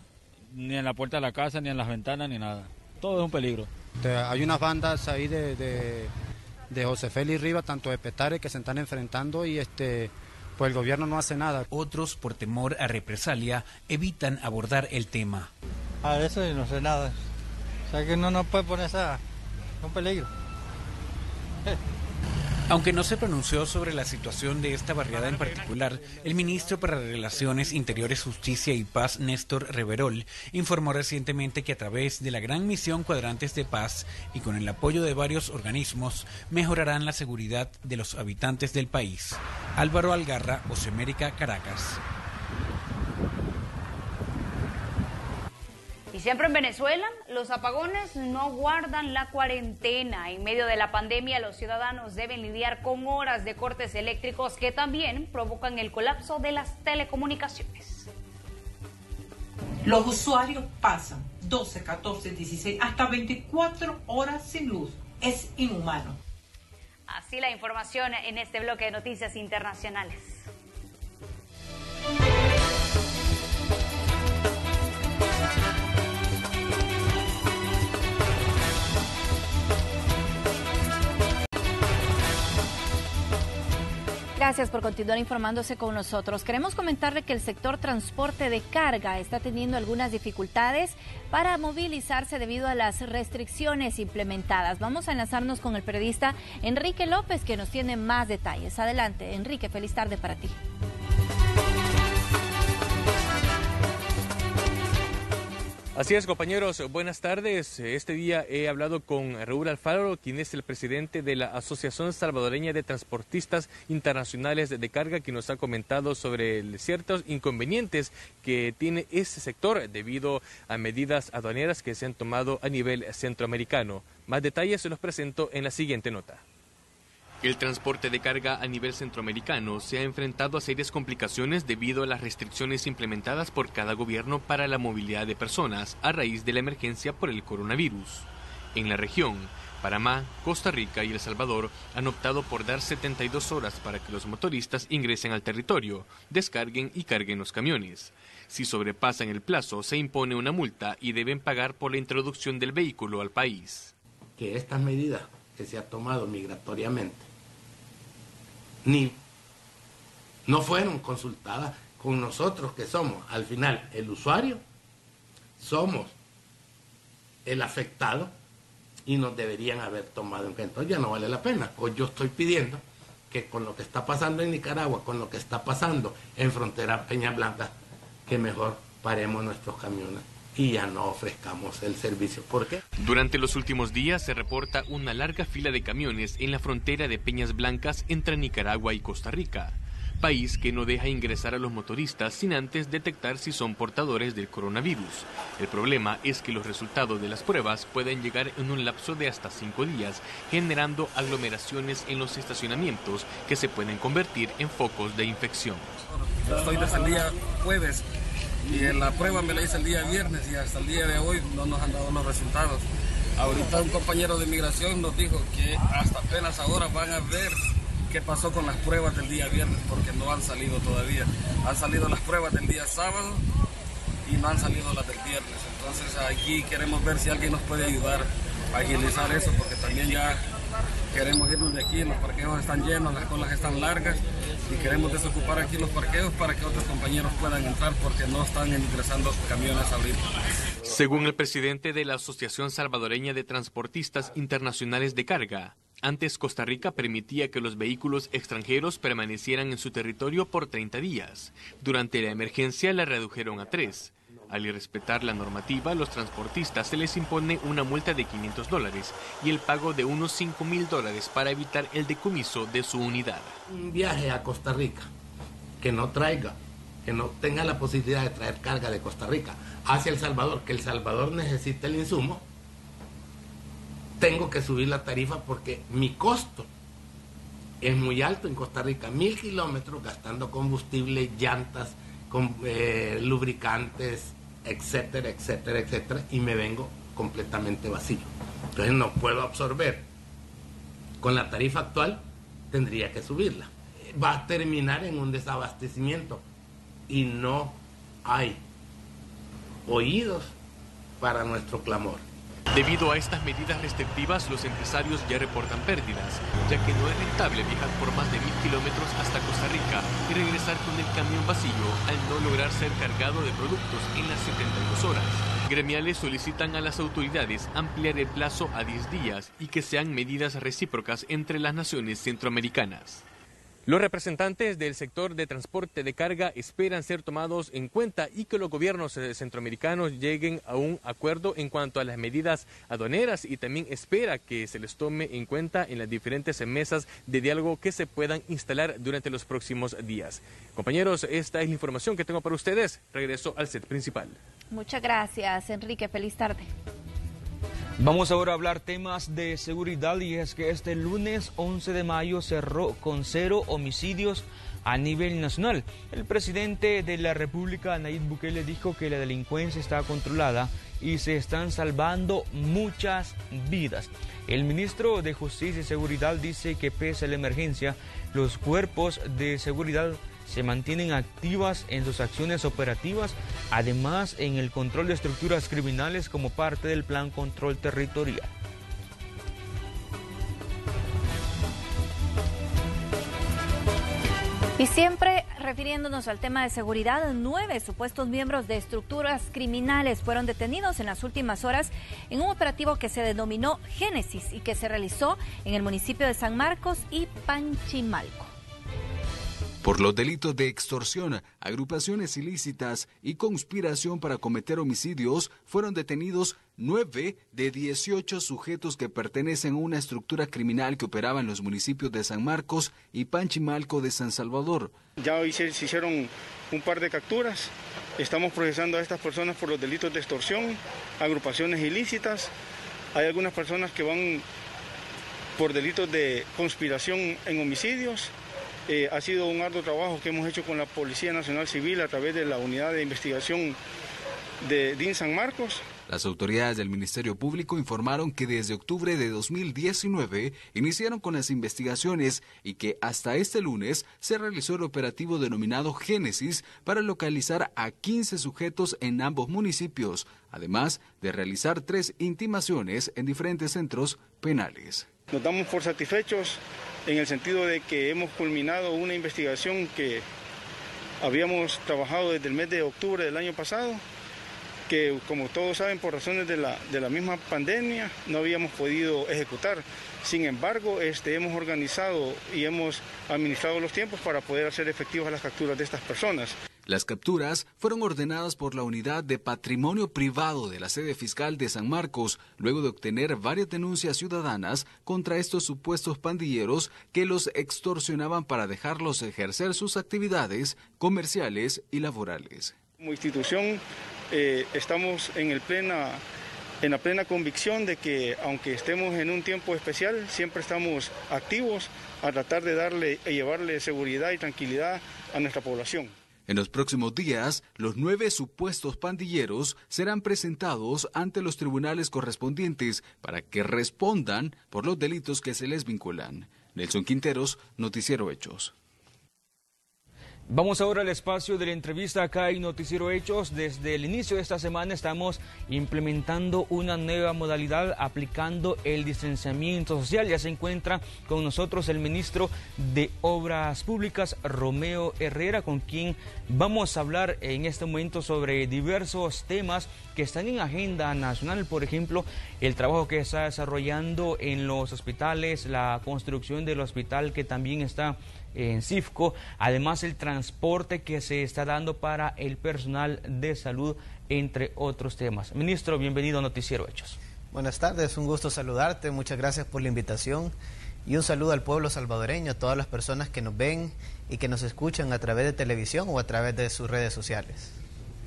ni en la puerta de la casa, ni en las ventanas, ni nada. Todo es un peligro. Hay unas bandas ahí de, de, José Félix Rivas, tanto de Petare, que se están enfrentando y este pues el gobierno no hace nada. Otros, por temor a represalia, evitan abordar el tema. A eso no sé nada. O sea que no nos puede poner esa, un peligro. (laughs) Aunque no se pronunció sobre la situación de esta barriada en particular, el ministro para Relaciones Interiores, Justicia y Paz, Néstor Reverol, informó recientemente que a través de la gran misión Cuadrantes de Paz y con el apoyo de varios organismos, mejorarán la seguridad de los habitantes del país. Álvaro Algarra, Oceamérica, Caracas. Y siempre en Venezuela, los apagones no guardan la cuarentena. En medio de la pandemia, los ciudadanos deben lidiar con horas de cortes eléctricos que también provocan el colapso de las telecomunicaciones. Los usuarios pasan 12, 14, 16, hasta 24 horas sin luz. Es inhumano. Así la información en este bloque de noticias internacionales. Gracias por continuar informándose con nosotros. Queremos comentarle que el sector transporte de carga está teniendo algunas dificultades para movilizarse debido a las restricciones implementadas. Vamos a enlazarnos con el periodista Enrique López que nos tiene más detalles. Adelante, Enrique, feliz tarde para ti. Así es, compañeros, buenas tardes. Este día he hablado con Raúl Alfaro, quien es el presidente de la Asociación Salvadoreña de Transportistas Internacionales de Carga, quien nos ha comentado sobre ciertos inconvenientes que tiene ese sector debido a medidas aduaneras que se han tomado a nivel centroamericano. Más detalles se los presento en la siguiente nota. El transporte de carga a nivel centroamericano se ha enfrentado a serias complicaciones debido a las restricciones implementadas por cada gobierno para la movilidad de personas a raíz de la emergencia por el coronavirus. En la región, Panamá, Costa Rica y El Salvador han optado por dar 72 horas para que los motoristas ingresen al territorio, descarguen y carguen los camiones. Si sobrepasan el plazo, se impone una multa y deben pagar por la introducción del vehículo al país. Que estas medidas que se ha tomado migratoriamente ni no fueron consultadas con nosotros que somos al final el usuario, somos el afectado y nos deberían haber tomado en cuenta. Ya no vale la pena. Hoy yo estoy pidiendo que con lo que está pasando en Nicaragua, con lo que está pasando en frontera Peña Blanca, que mejor paremos nuestros camiones y ya no ofrezcamos el servicio. ¿Por qué? Durante los últimos días se reporta una larga fila de camiones en la frontera de Peñas Blancas entre Nicaragua y Costa Rica, país que no deja ingresar a los motoristas sin antes detectar si son portadores del coronavirus. El problema es que los resultados de las pruebas pueden llegar en un lapso de hasta cinco días, generando aglomeraciones en los estacionamientos que se pueden convertir en focos de infección. Estoy desde el día jueves y en la prueba me la hice el día viernes y hasta el día de hoy no nos han dado los resultados. Ahorita un compañero de inmigración nos dijo que hasta apenas ahora van a ver qué pasó con las pruebas del día viernes porque no han salido todavía. Han salido las pruebas del día sábado y no han salido las del viernes. Entonces aquí queremos ver si alguien nos puede ayudar a agilizar eso porque también ya queremos irnos de aquí, los parqueos están llenos, las colas están largas y queremos desocupar aquí los parqueos para que otros compañeros puedan entrar porque no están ingresando camiones ahorita. Según el presidente de la Asociación Salvadoreña de Transportistas Internacionales de Carga, antes Costa Rica permitía que los vehículos extranjeros permanecieran en su territorio por 30 días. Durante la emergencia la redujeron a 3. Al irrespetar la normativa, los transportistas se les impone una multa de 500 dólares y el pago de unos 5 mil dólares para evitar el decomiso de su unidad. Un viaje a Costa Rica que no traiga, que no tenga la posibilidad de traer carga de Costa Rica hacia El Salvador, que El Salvador necesita el insumo, tengo que subir la tarifa porque mi costo es muy alto en Costa Rica, mil kilómetros gastando combustible, llantas, con, eh, lubricantes, etcétera, etcétera, etcétera, y me vengo completamente vacío. Entonces no puedo absorber. Con la tarifa actual tendría que subirla. Va a terminar en un desabastecimiento y no hay oídos para nuestro clamor. Debido a estas medidas restrictivas, los empresarios ya reportan pérdidas, ya que no es rentable viajar por más de mil kilómetros hasta Costa Rica y regresar con el camión vacío al no lograr ser cargado de productos en las 72 horas. Gremiales solicitan a las autoridades ampliar el plazo a 10 días y que sean medidas recíprocas entre las naciones centroamericanas. Los representantes del sector de transporte de carga esperan ser tomados en cuenta y que los gobiernos eh, centroamericanos lleguen a un acuerdo en cuanto a las medidas aduaneras y también espera que se les tome en cuenta en las diferentes mesas de diálogo que se puedan instalar durante los próximos días. Compañeros, esta es la información que tengo para ustedes. Regreso al set principal. Muchas gracias, Enrique. Feliz tarde. Vamos ahora a hablar temas de seguridad y es que este lunes 11 de mayo cerró con cero homicidios a nivel nacional. El presidente de la República, Nayib Bukele, dijo que la delincuencia está controlada y se están salvando muchas vidas. El ministro de Justicia y Seguridad dice que pese a la emergencia, los cuerpos de seguridad se mantienen activas en sus acciones operativas, además en el control de estructuras criminales como parte del Plan Control Territorial. Y siempre refiriéndonos al tema de seguridad, nueve supuestos miembros de estructuras criminales fueron detenidos en las últimas horas en un operativo que se denominó Génesis y que se realizó en el municipio de San Marcos y Panchimalco. Por los delitos de extorsión, agrupaciones ilícitas y conspiración para cometer homicidios, fueron detenidos nueve de 18 sujetos que pertenecen a una estructura criminal que operaba en los municipios de San Marcos y Panchimalco de San Salvador. Ya hoy se, hicieron un par de capturas. Estamos procesando a estas personas por los delitos de extorsión, agrupaciones ilícitas. Hay algunas personas que van por delitos de conspiración en homicidios eh, ha sido un arduo trabajo que hemos hecho con la Policía Nacional Civil a través de la unidad de investigación de DIN San Marcos. Las autoridades del Ministerio Público informaron que desde octubre de 2019 iniciaron con las investigaciones y que hasta este lunes se realizó el operativo denominado Génesis para localizar a 15 sujetos en ambos municipios, además de realizar tres intimaciones en diferentes centros penales. Nos damos por satisfechos en el sentido de que hemos culminado una investigación que habíamos trabajado desde el mes de octubre del año pasado, que como todos saben por razones de la, de la misma pandemia no habíamos podido ejecutar. Sin embargo, este, hemos organizado y hemos administrado los tiempos para poder hacer efectivas las capturas de estas personas. Las capturas fueron ordenadas por la Unidad de Patrimonio Privado de la sede fiscal de San Marcos, luego de obtener varias denuncias ciudadanas contra estos supuestos pandilleros que los extorsionaban para dejarlos ejercer sus actividades comerciales y laborales. Como institución eh, estamos en, el plena, en la plena convicción de que aunque estemos en un tiempo especial, siempre estamos activos a tratar de darle y llevarle seguridad y tranquilidad a nuestra población. En los próximos días, los nueve supuestos pandilleros serán presentados ante los tribunales correspondientes para que respondan por los delitos que se les vinculan. Nelson Quinteros, Noticiero Hechos. Vamos ahora al espacio de la entrevista acá en Noticiero Hechos. Desde el inicio de esta semana estamos implementando una nueva modalidad aplicando el distanciamiento social. Ya se encuentra con nosotros el ministro de Obras Públicas, Romeo Herrera, con quien vamos a hablar en este momento sobre diversos temas que están en agenda nacional. Por ejemplo, el trabajo que está desarrollando en los hospitales, la construcción del hospital que también está en CIFCO, además el transporte que se está dando para el personal de salud, entre otros temas. Ministro, bienvenido a Noticiero Hechos. Buenas tardes, un gusto saludarte, muchas gracias por la invitación y un saludo al pueblo salvadoreño, a todas las personas que nos ven y que nos escuchan a través de televisión o a través de sus redes sociales.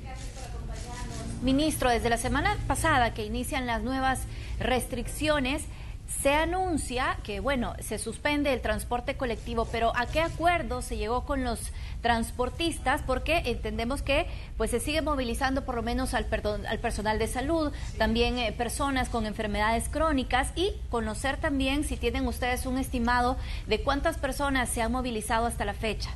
Gracias por acompañarnos. Ministro, desde la semana pasada que inician las nuevas restricciones, se anuncia que, bueno, se suspende el transporte colectivo, pero ¿a qué acuerdo se llegó con los transportistas? Porque entendemos que pues se sigue movilizando por lo menos al, al personal de salud, también eh, personas con enfermedades crónicas y conocer también si tienen ustedes un estimado de cuántas personas se han movilizado hasta la fecha.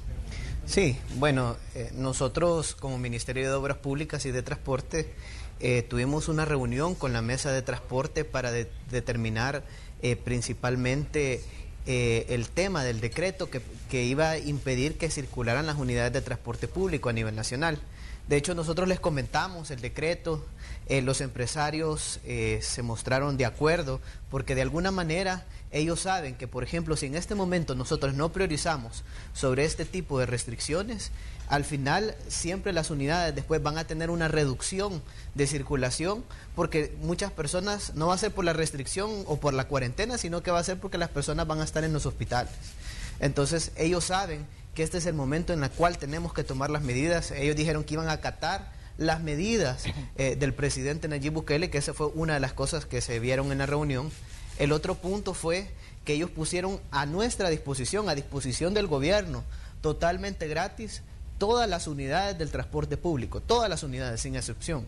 Sí, bueno, eh, nosotros como Ministerio de Obras Públicas y de Transporte eh, tuvimos una reunión con la mesa de transporte para determinar eh, principalmente eh, el tema del decreto que, que, iba a impedir que circularan las unidades de transporte público a nivel nacional. De hecho, nosotros les comentamos el decreto, los empresarios se mostraron de acuerdo porque de alguna manera ellos saben que, por ejemplo, si en este momento nosotros no priorizamos sobre este tipo de restricciones, al final siempre las unidades después van a tener una reducción de circulación porque muchas personas no va a ser por la restricción o por la cuarentena, sino que va a ser porque las personas van a estar en los hospitales. Entonces ellos saben que este es el momento en el cual tenemos que tomar las medidas. Ellos dijeron que iban a acatar las medidas eh, del presidente Nayib Bukele, que esa fue una de las cosas que se vieron en la reunión. El otro punto fue que ellos pusieron a nuestra disposición, a disposición del gobierno, totalmente gratis, todas las unidades del transporte público, todas las unidades sin excepción.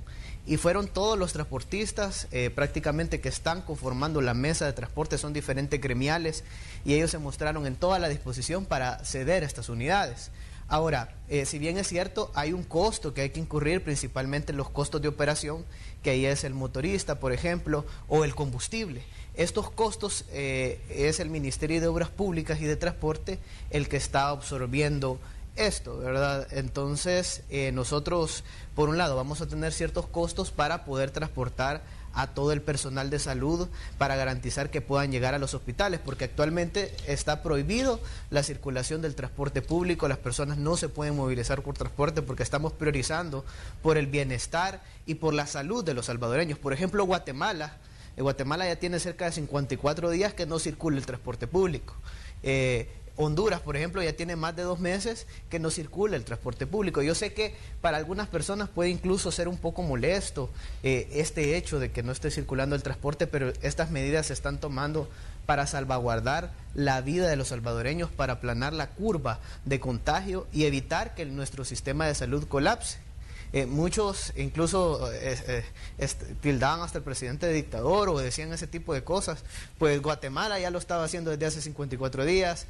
Y fueron todos los transportistas eh, prácticamente que están conformando la mesa de transporte, son diferentes gremiales y ellos se mostraron en toda la disposición para ceder estas unidades. Ahora, eh, si bien es cierto, hay un costo que hay que incurrir, principalmente los costos de operación, que ahí es el motorista, por ejemplo, o el combustible. Estos costos eh, es el Ministerio de Obras Públicas y de Transporte el que está absorbiendo esto, ¿verdad? Entonces, eh, nosotros, por un lado, vamos a tener ciertos costos para poder transportar a todo el personal de salud para garantizar que puedan llegar a los hospitales, porque actualmente está prohibido la circulación del transporte público, las personas no se pueden movilizar por transporte porque estamos priorizando por el bienestar y por la salud de los salvadoreños. Por ejemplo, Guatemala, en Guatemala ya tiene cerca de 54 días que no circula el transporte público. Eh, Honduras, por ejemplo, ya tiene más de dos meses que no circula el transporte público. Yo sé que para algunas personas puede incluso ser un poco molesto eh, este hecho de que no esté circulando el transporte, pero estas medidas se están tomando para salvaguardar la vida de los salvadoreños, para aplanar la curva de contagio y evitar que nuestro sistema de salud colapse. Eh, muchos incluso eh, eh, tildaban hasta el presidente de dictador o decían ese tipo de cosas. Pues Guatemala ya lo estaba haciendo desde hace 54 días,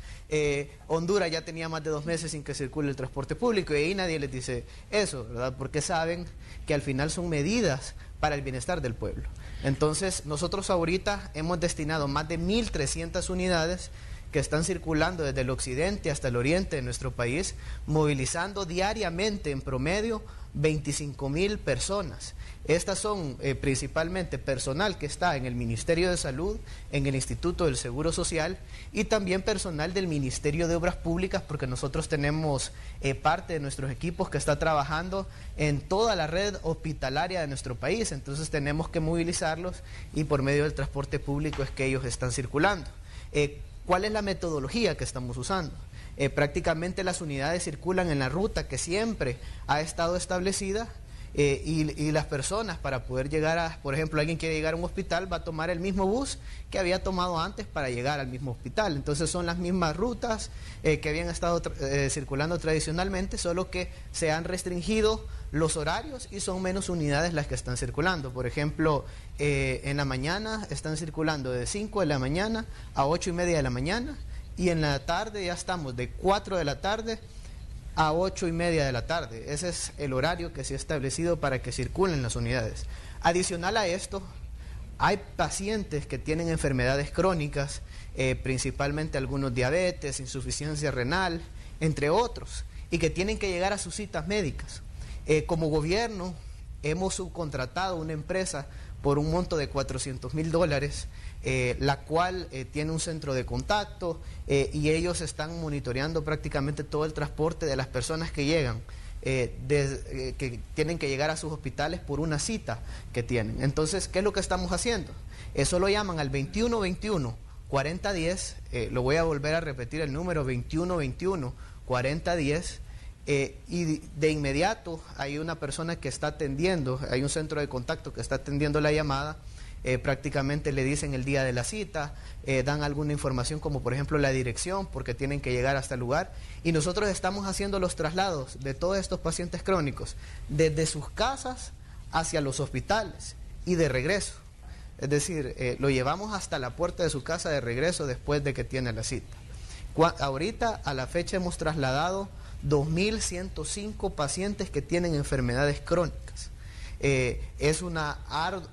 Honduras ya tenía más de dos meses sin que circule el transporte público y ahí nadie les dice eso, ¿verdad? Porque saben que al final son medidas para el bienestar del pueblo. Entonces, nosotros ahorita hemos destinado más de 1.300 unidades que están circulando desde el occidente hasta el oriente de nuestro país, movilizando diariamente en promedio 25 mil personas. Estas son eh, principalmente personal que está en el Ministerio de Salud, en el Instituto del Seguro Social y también personal del Ministerio de Obras Públicas, porque nosotros tenemos eh, parte de nuestros equipos que está trabajando en toda la red hospitalaria de nuestro país. Entonces tenemos que movilizarlos y por medio del transporte público es que ellos están circulando. Eh, ¿Cuál es la metodología que estamos usando? Eh, prácticamente las unidades circulan en la ruta que siempre ha estado establecida eh, y, las personas para poder llegar a, por ejemplo, alguien quiere llegar a un hospital, va a tomar el mismo bus que había tomado antes para llegar al mismo hospital. Entonces son las mismas rutas eh, que habían estado circulando tradicionalmente, solo que se han restringido los horarios y son menos unidades las que están circulando. Por ejemplo, en la mañana están circulando de 5 de la mañana a 8 y media de la mañana y en la tarde ya estamos de 4 de la tarde a 8 y media de la tarde. Ese es el horario que se ha establecido para que circulen las unidades. Adicional a esto, hay pacientes que tienen enfermedades crónicas, eh, principalmente algunos diabetes, insuficiencia renal, entre otros, y que tienen que llegar a sus citas médicas. Eh, como gobierno hemos subcontratado una empresa por un monto de 400 mil dólares, eh, la cual eh, tiene un centro de contacto y ellos están monitoreando prácticamente todo el transporte de las personas que llegan. que tienen que llegar a sus hospitales por una cita que tienen. Entonces, ¿qué es lo que estamos haciendo? Eso lo llaman al 2121 4010, lo voy a volver a repetir el número 2121 4010 eh, y de inmediato hay una persona que está atendiendo, hay un centro de contacto que está atendiendo la llamada, eh, prácticamente le dicen el día de la cita, eh, dan alguna información como por ejemplo la dirección, porque tienen que llegar hasta el lugar, y nosotros estamos haciendo los traslados de todos estos pacientes crónicos desde sus casas hacia los hospitales y de regreso. Es decir, lo llevamos hasta la puerta de su casa de regreso después de que tiene la cita. ahorita a la fecha hemos trasladado 2.105 pacientes que tienen enfermedades crónicas. Eh, es, una,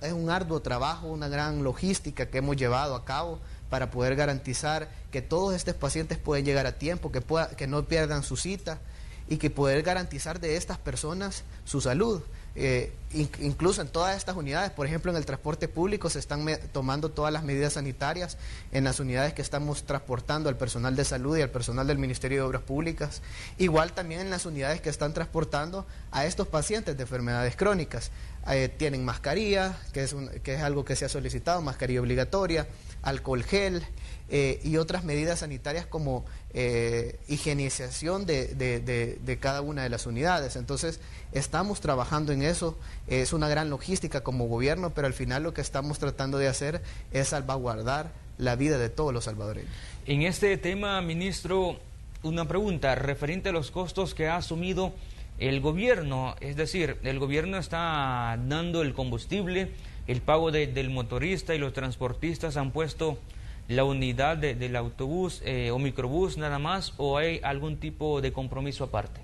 es un arduo trabajo, una gran logística que hemos llevado a cabo para poder garantizar que todos estos pacientes pueden llegar a tiempo, que, pueda, que no pierdan su cita y que poder garantizar de estas personas su salud. Eh, incluso en todas estas unidades, por ejemplo en el transporte público se están tomando todas las medidas sanitarias en las unidades que estamos transportando al personal de salud y al personal del Ministerio de Obras Públicas, igual también en las unidades que están transportando a estos pacientes de enfermedades crónicas. Eh, tienen mascarilla, que es, que es algo que se ha solicitado, mascarilla obligatoria, alcohol gel, eh, y otras medidas sanitarias como eh, higienización de, cada una de las unidades. Entonces, estamos trabajando en eso, es una gran logística como gobierno, pero al final lo que estamos tratando de hacer es salvaguardar la vida de todos los salvadoreños. En este tema, ministro, una pregunta referente a los costos que ha asumido el gobierno, es decir, el gobierno está dando el combustible, el pago del motorista y los transportistas han puesto la unidad del autobús eh, o microbús nada más o hay algún tipo de compromiso aparte?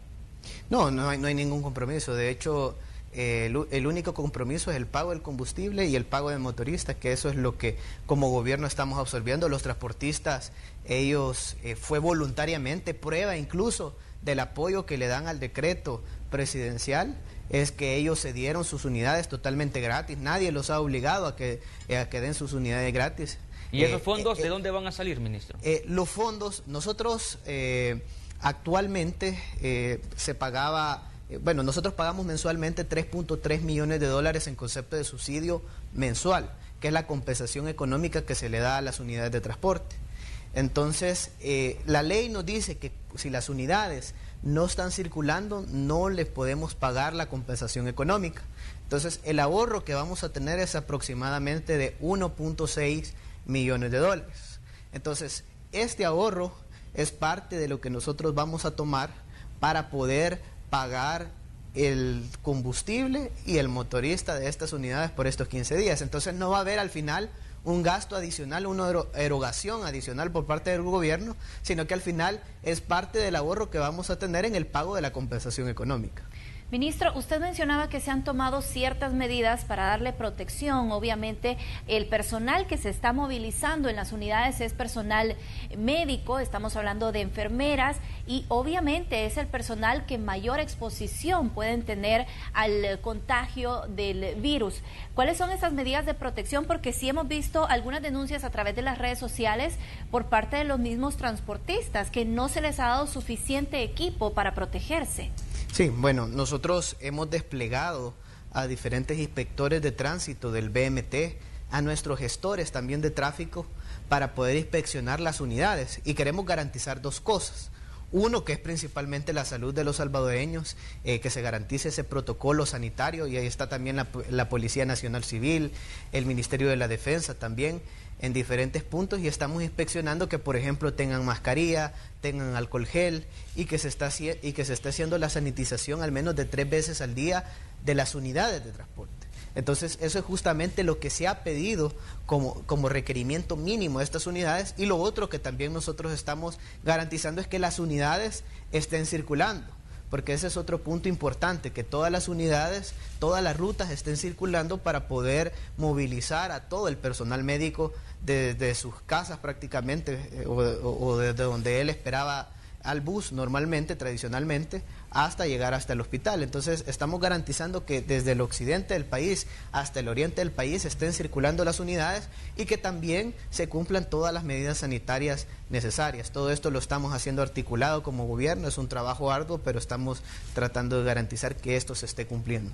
No, no hay, no hay ningún compromiso. De hecho, eh, el, único compromiso es el pago del combustible y el pago del motorista, que eso es lo que como gobierno estamos absorbiendo. Los transportistas, ellos eh, fue voluntariamente, prueba incluso del apoyo que le dan al decreto presidencial es que ellos se dieron sus unidades totalmente gratis. Nadie los ha obligado a que, a que den sus unidades gratis. ¿Y esos fondos de dónde van a salir, ministro? los fondos, nosotros actualmente se pagaba bueno, nosotros pagamos mensualmente 3.3 millones de dólares en concepto de subsidio mensual, que es la compensación económica que se le da a las unidades de transporte. Entonces, eh, la ley nos dice que si las unidades no están circulando, no les podemos pagar la compensación económica. Entonces, el ahorro que vamos a tener es aproximadamente de 1.6 millones de dólares. Entonces, este ahorro es parte de lo que nosotros vamos a tomar para poder pagar el combustible y el motorista de estas unidades por estos 15 días. Entonces no va a haber al final un gasto adicional, una erogación adicional por parte del gobierno, sino que al final es parte del ahorro que vamos a tener en el pago de la compensación económica. Ministro, usted mencionaba que se han tomado ciertas medidas para darle protección. Obviamente, el personal que se está movilizando en las unidades es personal médico, estamos hablando de enfermeras y obviamente es el personal que mayor exposición pueden tener al contagio del virus. ¿Cuáles son esas medidas de protección? Porque sí hemos visto algunas denuncias a través de las redes sociales por parte de los mismos transportistas que no se les ha dado suficiente equipo para protegerse. Sí, bueno, nosotros hemos desplegado a diferentes inspectores de tránsito del BMT, a nuestros gestores también de tráfico, para poder inspeccionar las unidades. Y queremos garantizar dos cosas. Uno, que es principalmente la salud de los salvadoreños, eh, que se garantice ese protocolo sanitario, y ahí está también la, la, Policía Nacional Civil, el Ministerio de la Defensa también, en diferentes puntos, y estamos inspeccionando que, por ejemplo, tengan mascarilla, tengan alcohol gel, y que se está, y que se está haciendo la sanitización al menos de tres veces al día de las unidades de transporte. Entonces, eso es justamente lo que se ha pedido como, como requerimiento mínimo de estas unidades. Y lo otro que también nosotros estamos garantizando es que las unidades estén circulando porque ese es otro punto importante, que todas las unidades, todas las rutas estén circulando para poder movilizar a todo el personal médico desde sus casas prácticamente eh, o, o desde donde él esperaba al bus normalmente, tradicionalmente, hasta llegar hasta el hospital. Entonces estamos garantizando que desde el occidente del país hasta el oriente del país estén circulando las unidades y que también se cumplan todas las medidas sanitarias necesarias. Todo esto lo estamos haciendo articulado como gobierno, es un trabajo arduo, pero estamos tratando de garantizar que esto se esté cumpliendo.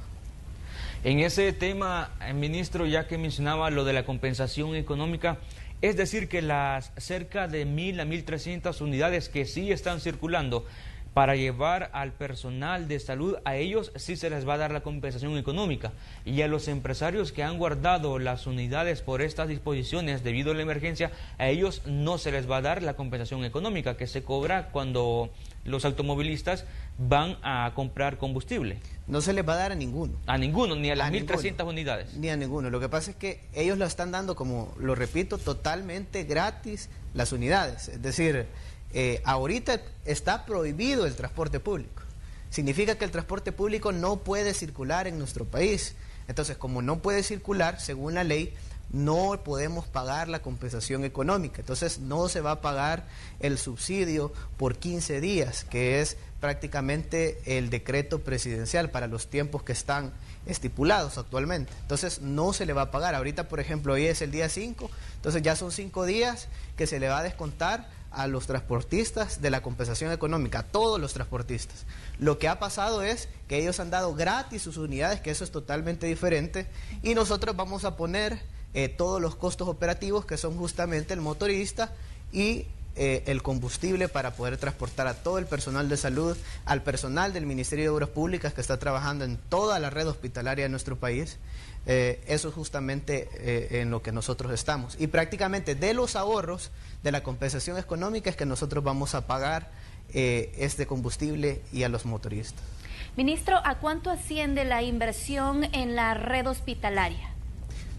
En ese tema, eh, ministro, ya que mencionaba lo de la compensación económica, es decir, que las cerca de mil a mil trescientas unidades que sí están circulando para llevar al personal de salud, a ellos sí se les va a dar la compensación económica. Y a los empresarios que han guardado las unidades por estas disposiciones debido a la emergencia, a ellos no se les va a dar la compensación económica que se cobra cuando los automovilistas van a comprar combustible. No se les va a dar a ninguno. A ninguno, ni a las 1.300 unidades. Ni a ninguno. Lo que pasa es que ellos lo están dando, como lo repito, totalmente gratis las unidades. Es decir, eh, ahorita está prohibido el transporte público. Significa que el transporte público no puede circular en nuestro país. Entonces, como no puede circular, según la ley, no podemos pagar la compensación económica. Entonces, no se va a pagar el subsidio por 15 días, que es prácticamente el decreto presidencial para los tiempos que están estipulados actualmente. Entonces, no se le va a pagar. Ahorita, por ejemplo, hoy es el día 5, entonces ya son 5 días que se le va a descontar a los transportistas de la compensación económica, a todos los transportistas. Lo que ha pasado es que ellos han dado gratis sus unidades, que eso es totalmente diferente, y nosotros vamos a poner eh, todos los costos operativos, que son justamente el motorista y eh, el combustible para poder transportar a todo el personal de salud, al personal del Ministerio de Obras Públicas que está trabajando en toda la red hospitalaria de nuestro país. Eh, eso es justamente eh, en lo que nosotros estamos. Y prácticamente de los ahorros de la compensación económica es que nosotros vamos a pagar este combustible y a los motoristas. Ministro, ¿a cuánto asciende la inversión en la red hospitalaria?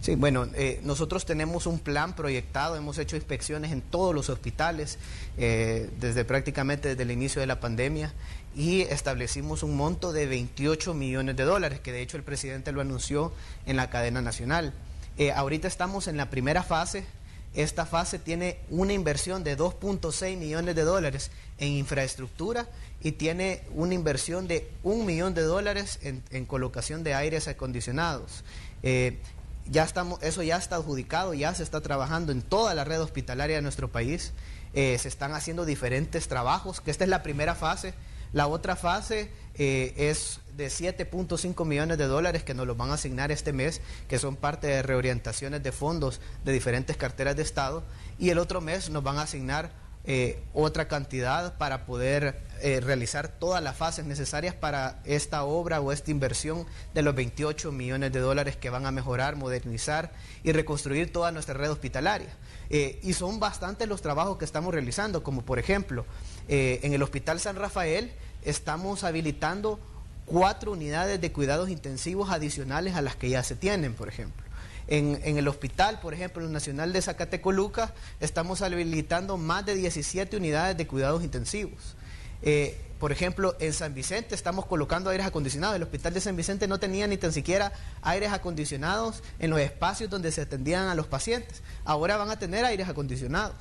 Sí, bueno, eh, nosotros tenemos un plan proyectado, hemos hecho inspecciones en todos los hospitales eh, desde prácticamente desde el inicio de la pandemia y establecimos un monto de 28 millones de dólares, que de hecho el presidente lo anunció en la cadena nacional. Eh, ahorita estamos en la primera fase esta fase tiene una inversión de 2.6 millones de dólares en infraestructura y tiene una inversión de un millón de dólares en, colocación de aires acondicionados. Eh, ya estamos, eso ya está adjudicado, ya se está trabajando en toda la red hospitalaria de nuestro país. Eh, se están haciendo diferentes trabajos, que esta es la primera fase. La otra fase eh, es de 7.5 millones de dólares que nos los van a asignar este mes, que son parte de reorientaciones de fondos de diferentes carteras de Estado. Y el otro mes nos van a asignar eh, otra cantidad para poder eh, realizar todas las fases necesarias para esta obra o esta inversión de los 28 millones de dólares que van a mejorar, modernizar y reconstruir toda nuestra red hospitalaria. Y son bastantes los trabajos que estamos realizando, como por ejemplo, en el Hospital San Rafael estamos habilitando cuatro unidades de cuidados intensivos adicionales a las que ya se tienen, por ejemplo. En, el hospital, por ejemplo, el Nacional de Zacatecoluca, estamos habilitando más de 17 unidades de cuidados intensivos. Eh, por ejemplo, en San Vicente estamos colocando aires acondicionados. El hospital de San Vicente no tenía ni tan siquiera aires acondicionados en los espacios donde se atendían a los pacientes. Ahora van a tener aires acondicionados.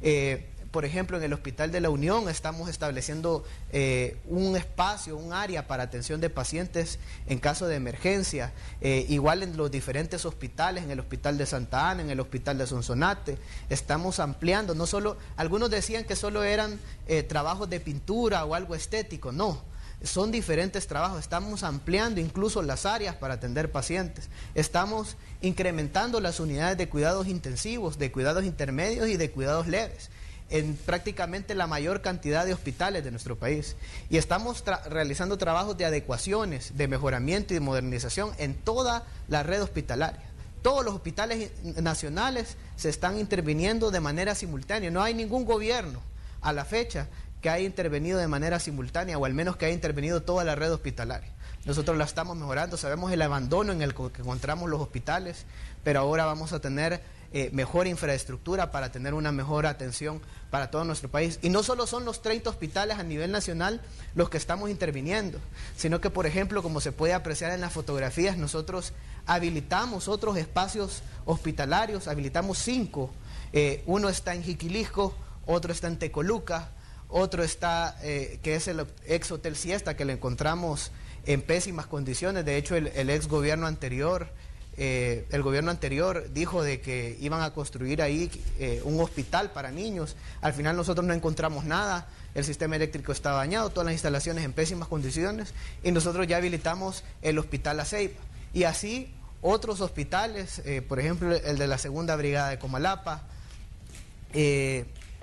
Eh, por ejemplo, en el Hospital de la Unión estamos estableciendo eh, un espacio, un área para atención de pacientes en caso de emergencia. Eh, igual en los diferentes hospitales, en el Hospital de Santa Ana, en el Hospital de Sonsonate, estamos ampliando. No solo, algunos decían que solo eran eh, trabajos de pintura o algo estético, no. Son diferentes trabajos, estamos ampliando incluso las áreas para atender pacientes, estamos incrementando las unidades de cuidados intensivos, de cuidados intermedios y de cuidados leves en prácticamente la mayor cantidad de hospitales de nuestro país. Y estamos realizando trabajos de adecuaciones, de mejoramiento y de modernización en toda la red hospitalaria. Todos los hospitales nacionales se están interviniendo de manera simultánea. No hay ningún gobierno a la fecha que haya intervenido de manera simultánea o al menos que haya intervenido toda la red hospitalaria. Nosotros la estamos mejorando, sabemos el abandono en el que encontramos los hospitales, pero ahora vamos a tener eh, mejor infraestructura para tener una mejor atención para todo nuestro país. Y no solo son los 30 hospitales a nivel nacional los que estamos interviniendo, sino que, por ejemplo, como se puede apreciar en las fotografías, nosotros habilitamos otros espacios hospitalarios, habilitamos cinco. Eh, uno está en Jiquilisco, otro está en Tecoluca, otro está, eh, que es el ex Hotel Siesta, que lo encontramos en pésimas condiciones. De hecho, el ex gobierno anterior eh, el gobierno anterior dijo de que iban a construir ahí eh, un hospital para niños. Al final nosotros no encontramos nada, el sistema eléctrico está dañado, todas las instalaciones en pésimas condiciones y nosotros ya habilitamos el hospital La Ceiba. Y así otros hospitales, eh, por ejemplo el de la Segunda Brigada de Comalapa,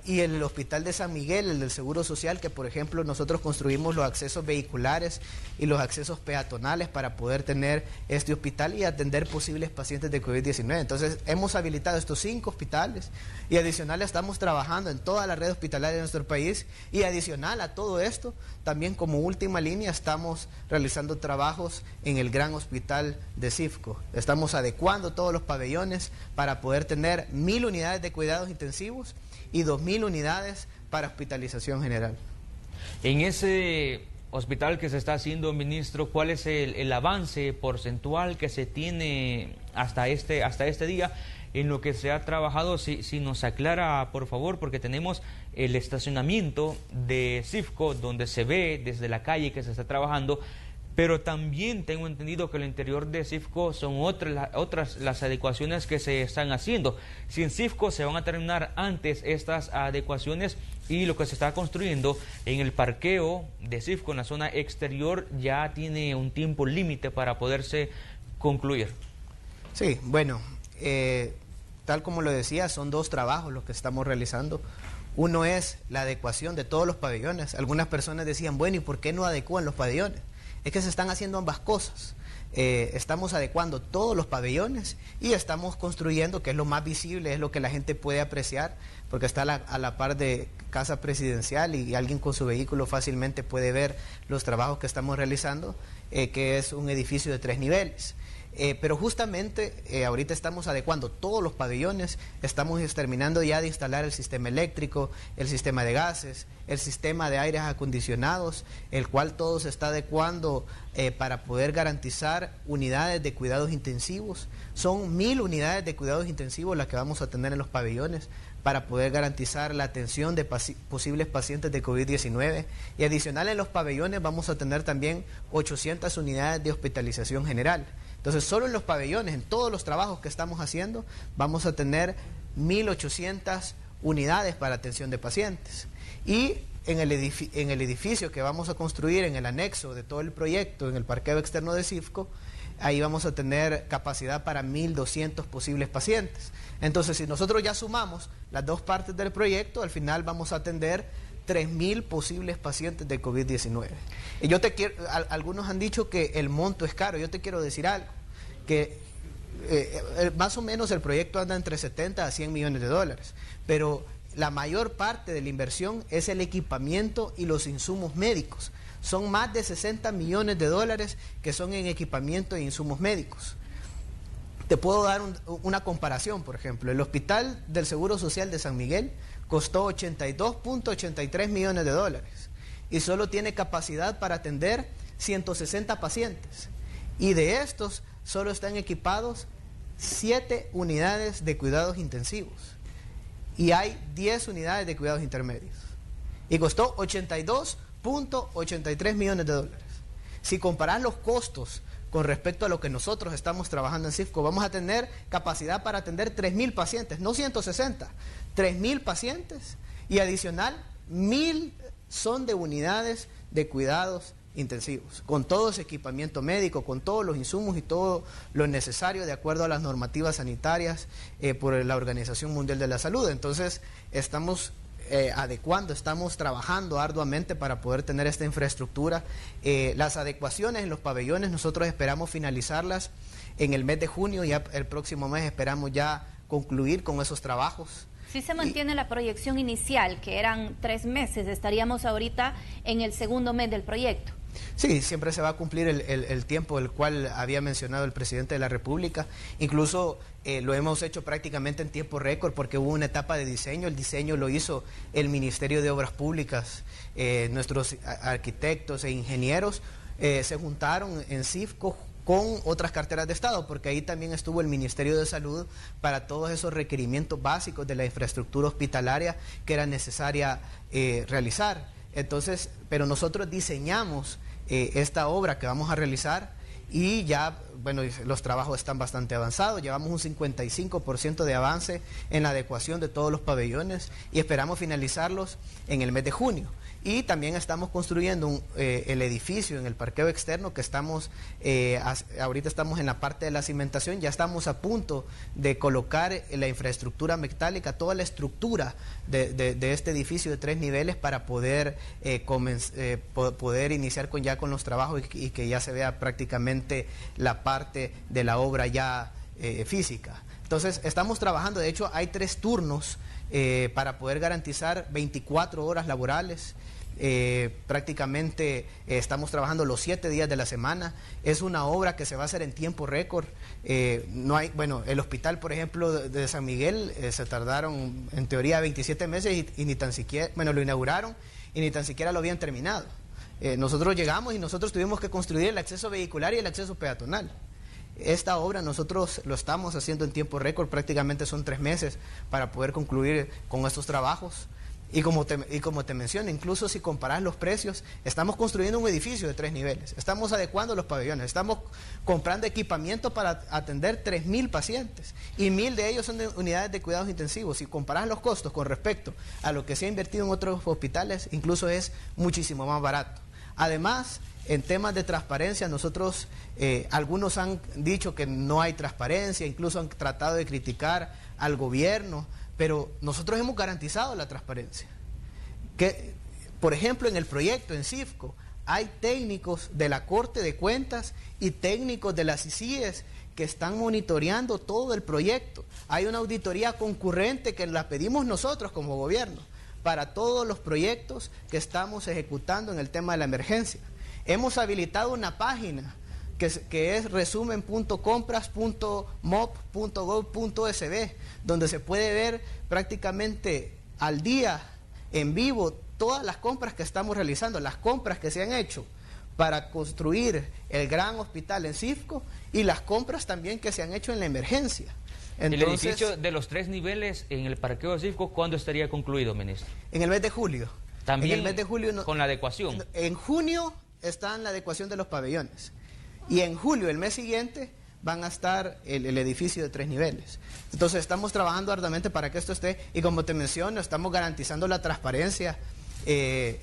y el Hospital de San Miguel, el del Seguro Social, que por ejemplo nosotros construimos los accesos vehiculares y los accesos peatonales para poder tener este hospital y atender posibles pacientes de COVID-19. Entonces hemos habilitado estos cinco hospitales y adicional estamos trabajando en toda la red hospitalaria de nuestro país y adicional a todo esto, también como última línea estamos realizando trabajos en el gran hospital de CIFCO. Estamos adecuando todos los pabellones para poder tener mil unidades de cuidados intensivos y 2.000 unidades para hospitalización general. En ese hospital que se está haciendo, ministro, ¿cuál es el, avance porcentual que se tiene hasta este, hasta este día en lo que se ha trabajado? Si, si nos aclara, por favor, porque tenemos el estacionamiento de CIFCO, donde se ve desde la calle que se está trabajando, pero también tengo entendido que el interior de CIFCO son otras, las adecuaciones que se están haciendo. Si en CIFCO se van a terminar antes estas adecuaciones y lo que se está construyendo en el parqueo de CIFCO en la zona exterior ya tiene un tiempo límite para poderse concluir. Sí, bueno, eh, tal como lo decía, son dos trabajos los que estamos realizando. Uno es la adecuación de todos los pabellones. Algunas personas decían, bueno, ¿y por qué no adecuan los pabellones? Es que se están haciendo ambas cosas. Eh, estamos adecuando todos los pabellones y estamos construyendo, que es lo más visible, es lo que la gente puede apreciar, porque está a la, par de casa presidencial y, alguien con su vehículo fácilmente puede ver los trabajos que estamos realizando, eh, que es un edificio de tres niveles. Eh, pero justamente eh, ahorita estamos adecuando todos los pabellones, estamos terminando ya de instalar el sistema eléctrico, el sistema de gases, el sistema de aires acondicionados, el cual todo se está adecuando eh, para poder garantizar unidades de cuidados intensivos. Son mil unidades de cuidados intensivos las que vamos a tener en los pabellones para poder garantizar la atención de posibles pacientes de COVID-19. Y adicional en los pabellones vamos a tener también 800 unidades de hospitalización general. Entonces, solo en los pabellones, en todos los trabajos que estamos haciendo, vamos a tener 1.800 unidades para atención de pacientes. Y en el, en el edificio que vamos a construir, en el anexo de todo el proyecto, en el parqueo externo de CIFCO, ahí vamos a tener capacidad para 1.200 posibles pacientes. Entonces, si nosotros ya sumamos las dos partes del proyecto, al final vamos a atender 3.000 posibles pacientes de COVID-19. Y yo te quiero, algunos han dicho que el monto es caro, yo te quiero decir algo, que eh, eh, más o menos el proyecto anda entre 70 a 100 millones de dólares, pero la mayor parte de la inversión es el equipamiento y los insumos médicos. Son más de 60 millones de dólares que son en equipamiento e insumos médicos. Te puedo dar una comparación, por ejemplo. El Hospital del Seguro Social de San Miguel costó 82.83 millones de dólares y solo tiene capacidad para atender 160 pacientes. Y de estos solo están equipados 7 unidades de cuidados intensivos y hay 10 unidades de cuidados intermedios. Y costó 82.83 millones de dólares. Si comparas los costos con respecto a lo que nosotros estamos trabajando en CIFCO, vamos a tener capacidad para atender 3.000 pacientes, no 160, 3.000 pacientes y adicional 1.000 son de unidades de cuidados intensivos, con todo ese equipamiento médico, con todos los insumos y todo lo necesario de acuerdo a las normativas sanitarias eh, por la Organización Mundial de la Salud. Entonces, estamos eh, adecuando, estamos trabajando arduamente para poder tener esta infraestructura. Eh, las adecuaciones en los pabellones, nosotros esperamos finalizarlas en el mes de junio, ya el próximo mes esperamos ya concluir con esos trabajos. Si se mantiene la proyección inicial, que eran tres meses, estaríamos ahorita en el segundo mes del proyecto. Sí, siempre se va a cumplir el, tiempo el cual había mencionado el presidente de la República. Incluso eh, lo hemos hecho prácticamente en tiempo récord porque hubo una etapa de diseño. El diseño lo hizo el Ministerio de Obras Públicas, eh, nuestros arquitectos e ingenieros eh, se juntaron en CIFCO con otras carteras de Estado, porque ahí también estuvo el Ministerio de Salud para todos esos requerimientos básicos de la infraestructura hospitalaria que era necesaria realizar. Entonces, pero nosotros diseñamos eh, esta obra que vamos a realizar y ya, bueno, los trabajos están bastante avanzados, llevamos un 55% de avance en la adecuación de todos los pabellones y esperamos finalizarlos en el mes de junio. Y también estamos construyendo eh, el edificio en el parqueo externo que estamos, eh, ahorita estamos en la parte de la cimentación, ya estamos a punto de colocar la infraestructura metálica, toda la estructura de, este edificio de tres niveles para poder, eh, poder iniciar con, ya con los trabajos y, que ya se vea prácticamente la parte de la obra ya física. Entonces, estamos trabajando, de hecho, hay tres turnos para poder garantizar 24 horas laborales. Eh, prácticamente eh, estamos trabajando los siete días de la semana. Es una obra que se va a hacer en tiempo récord. Eh, no hay, bueno, el hospital, por ejemplo, de, San Miguel se tardaron en teoría 27 meses y, ni tan siquiera, bueno, lo inauguraron y ni tan siquiera lo habían terminado. nosotros llegamos y nosotros tuvimos que construir el acceso vehicular y el acceso peatonal. Esta obra nosotros lo estamos haciendo en tiempo récord, prácticamente son tres meses para poder concluir con estos trabajos. Y como, te, y como te menciono, incluso si comparas los precios, estamos construyendo un edificio de tres niveles, estamos adecuando los pabellones, estamos comprando equipamiento para atender 3.000 pacientes y mil de ellos son de unidades de cuidados intensivos. Si comparas los costos con respecto a lo que se ha invertido en otros hospitales, incluso es muchísimo más barato. Además, en temas de transparencia, nosotros, eh, algunos han dicho que no hay transparencia, incluso han tratado de criticar al gobierno pero nosotros hemos garantizado la transparencia. Por ejemplo, en el proyecto, en CIFCO, hay técnicos de la Corte de Cuentas y técnicos de las ICIES que están monitoreando todo el proyecto. Hay una auditoría concurrente que la pedimos nosotros como gobierno para todos los proyectos que estamos ejecutando en el tema de la emergencia. Hemos habilitado una página que, que es resumen.compras.mop.gov.sb, donde se puede ver prácticamente al día en vivo todas las compras que estamos realizando, las compras que se han hecho para construir el gran hospital en Cifco y las compras también que se han hecho en la emergencia. el edificio de los tres niveles en el parqueo de Cifco, ¿cuándo estaría concluido, ministro? En el mes de julio. También en el mes de julio con la adecuación. En, junio está en la adecuación de los pabellones. Y en julio, el mes siguiente, van a estar el, edificio de tres niveles. Entonces estamos trabajando arduamente para que esto esté y como te menciono, estamos garantizando la transparencia. Eh,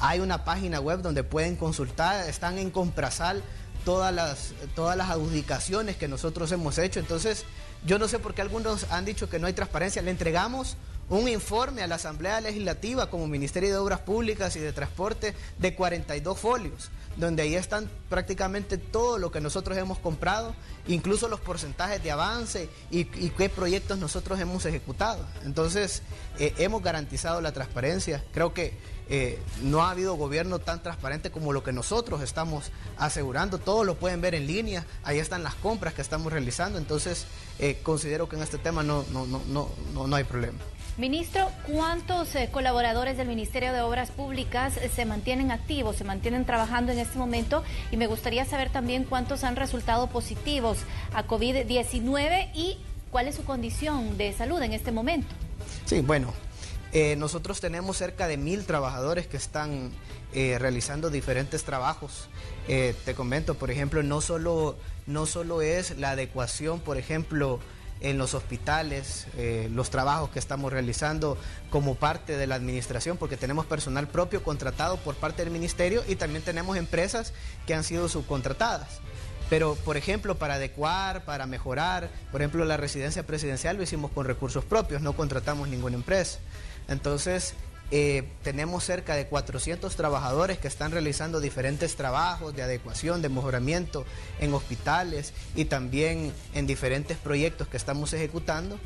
hay una página web donde pueden consultar, están en Comprasal todas las, todas las adjudicaciones que nosotros hemos hecho. Entonces, yo no sé por qué algunos han dicho que no hay transparencia. Le entregamos un informe a la Asamblea Legislativa como Ministerio de Obras Públicas y de Transporte de 42 folios, donde ahí están prácticamente todo lo que nosotros hemos comprado, incluso los porcentajes de avance y, qué proyectos nosotros hemos ejecutado. Entonces, eh, hemos garantizado la transparencia. Creo que eh, no ha habido gobierno tan transparente como lo que nosotros estamos asegurando. Todo lo pueden ver en línea, ahí están las compras que estamos realizando. Entonces, eh, considero que en este tema no, no, no, no, no hay problema. Ministro, ¿cuántos eh, colaboradores del Ministerio de Obras Públicas se mantienen activos, se mantienen trabajando en este momento? Y me gustaría saber también cuántos han resultado positivos a COVID-19 y cuál es su condición de salud en este momento. Sí, bueno, eh, nosotros tenemos cerca de mil trabajadores que están eh, realizando diferentes trabajos. Eh, te comento, por ejemplo, no solo, no solo es la adecuación, por ejemplo, en los hospitales, los trabajos que estamos realizando como parte de la administración, porque tenemos personal propio contratado por parte del ministerio y también tenemos empresas que han sido subcontratadas. Pero, por ejemplo, para adecuar, para mejorar, por ejemplo, la residencia presidencial lo hicimos con recursos propios, no contratamos ninguna empresa. Entonces, eh, tenemos cerca de 400 trabajadores que están realizando diferentes trabajos de adecuación, de mejoramiento en hospitales y también en diferentes proyectos que estamos ejecutando.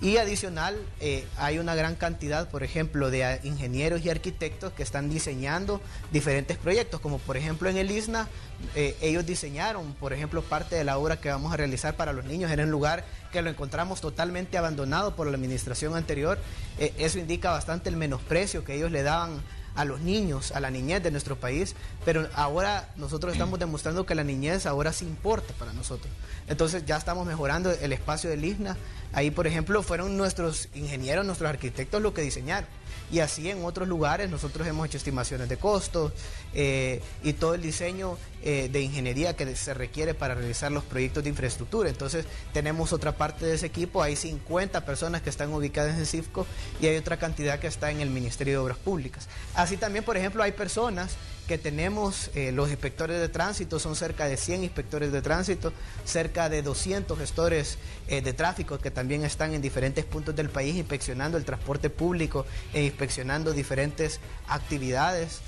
Y adicional, eh, hay una gran cantidad, por ejemplo, de ingenieros y arquitectos que están diseñando diferentes proyectos, como por ejemplo en el ISNA, eh, ellos diseñaron, por ejemplo, parte de la obra que vamos a realizar para los niños. Era un lugar que lo encontramos totalmente abandonado por la administración anterior. Eh, eso indica bastante el menosprecio que ellos le daban a los niños, a la niñez de nuestro país, pero ahora nosotros estamos demostrando que la niñez ahora sí importa para nosotros. Entonces ya estamos mejorando el espacio del ISNA. Ahí, por ejemplo, fueron nuestros ingenieros, nuestros arquitectos los que diseñaron. Y así en otros lugares nosotros hemos hecho estimaciones de costos eh, y todo el diseño eh, de ingeniería que se requiere para realizar los proyectos de infraestructura. Entonces tenemos otra parte de ese equipo, hay 50 personas que están ubicadas en CIFCO y hay otra cantidad que está en el Ministerio de Obras Públicas. Así también, por ejemplo, hay personas que tenemos, eh, los inspectores de tránsito, son cerca de 100 inspectores de tránsito, cerca de 200 gestores de tráfico que también están en diferentes puntos del país inspeccionando el transporte público e inspeccionando diferentes actividades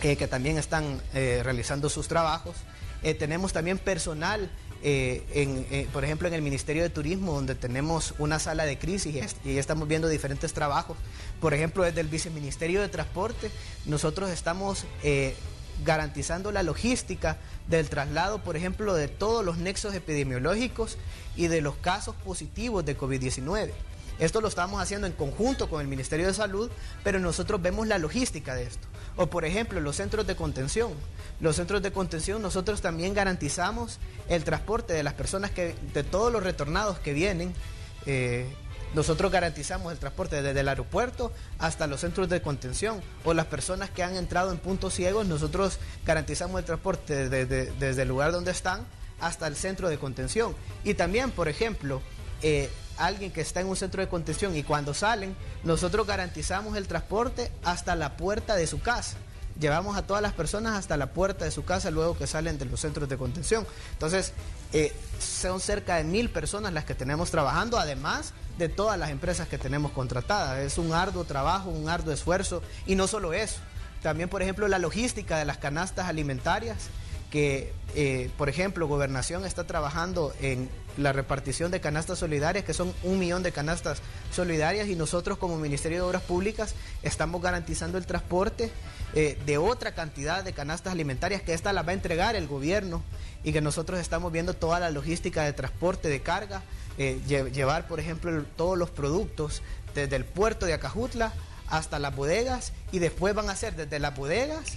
que también están eh, realizando sus trabajos. Eh, tenemos también personal, eh, por ejemplo, en el Ministerio de Turismo, donde tenemos una sala de crisis y, estamos viendo diferentes trabajos. Por ejemplo, desde el Viceministerio de Transporte, nosotros estamos garantizando la logística del traslado, por ejemplo, de todos los nexos epidemiológicos y de los casos positivos de COVID-19. Esto lo estamos haciendo en conjunto con el Ministerio de Salud, pero nosotros vemos la logística de esto. O por ejemplo, los centros de contención. Los centros de contención nosotros también garantizamos el transporte de las personas que, de todos los retornados que vienen. Eh, nosotros garantizamos el transporte desde el aeropuerto hasta los centros de contención o las personas que han entrado en puntos ciegos, nosotros garantizamos el transporte desde, desde el lugar donde están hasta el centro de contención. Y también, por ejemplo, eh, alguien que está en un centro de contención y cuando salen, nosotros garantizamos el transporte hasta la puerta de su casa. Llevamos a todas las personas hasta la puerta de su casa luego que salen de los centros de contención. Entonces, eh, son cerca de mil personas las que tenemos trabajando, además de todas las empresas que tenemos contratadas. Es un arduo trabajo, un arduo esfuerzo y no solo eso. También, por ejemplo, la logística de las canastas alimentarias que, eh, por ejemplo, Gobernación está trabajando en la repartición de canastas solidarias, que son un millón de canastas solidarias, y nosotros como Ministerio de Obras Públicas estamos garantizando el transporte eh, de otra cantidad de canastas alimentarias que esta las va a entregar el gobierno y que nosotros estamos viendo toda la logística de transporte de carga, eh, llevar, por ejemplo, todos los productos desde el puerto de Acajutla hasta las bodegas y después van a ser desde las bodegas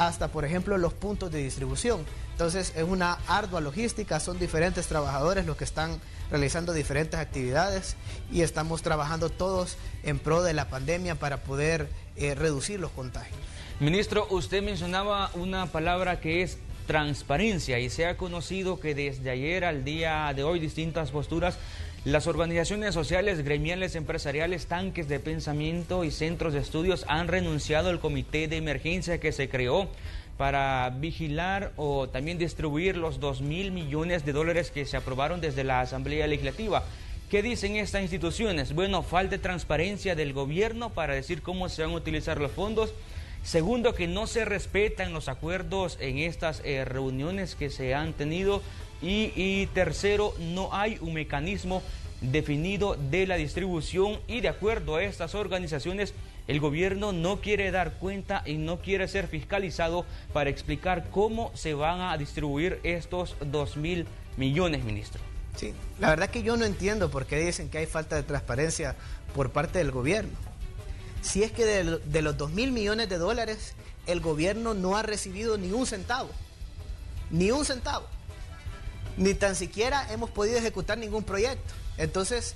hasta, por ejemplo, los puntos de distribución. Entonces es una ardua logística, son diferentes trabajadores los que están realizando diferentes actividades y estamos trabajando todos en pro de la pandemia para poder eh, reducir los contagios. Ministro, usted mencionaba una palabra que es transparencia y se ha conocido que desde ayer al día de hoy distintas posturas las organizaciones sociales, gremiales, empresariales, tanques de pensamiento y centros de estudios han renunciado al comité de emergencia que se creó para vigilar o también distribuir los 2 mil millones de dólares que se aprobaron desde la Asamblea Legislativa. ¿Qué dicen estas instituciones? Bueno, falta transparencia del gobierno para decir cómo se van a utilizar los fondos. Segundo, que no se respetan los acuerdos en estas eh, reuniones que se han tenido. Y, tercero, no hay un mecanismo definido de la distribución y de acuerdo a estas organizaciones, el gobierno no quiere dar cuenta y no quiere ser fiscalizado para explicar cómo se van a distribuir estos 2 mil millones, ministro. Sí, la verdad que yo no entiendo por qué dicen que hay falta de transparencia por parte del gobierno. Si es que de, los 2 mil millones de dólares, el gobierno no ha recibido ni un centavo, ni un centavo ni tan siquiera hemos podido ejecutar ningún proyecto. Entonces,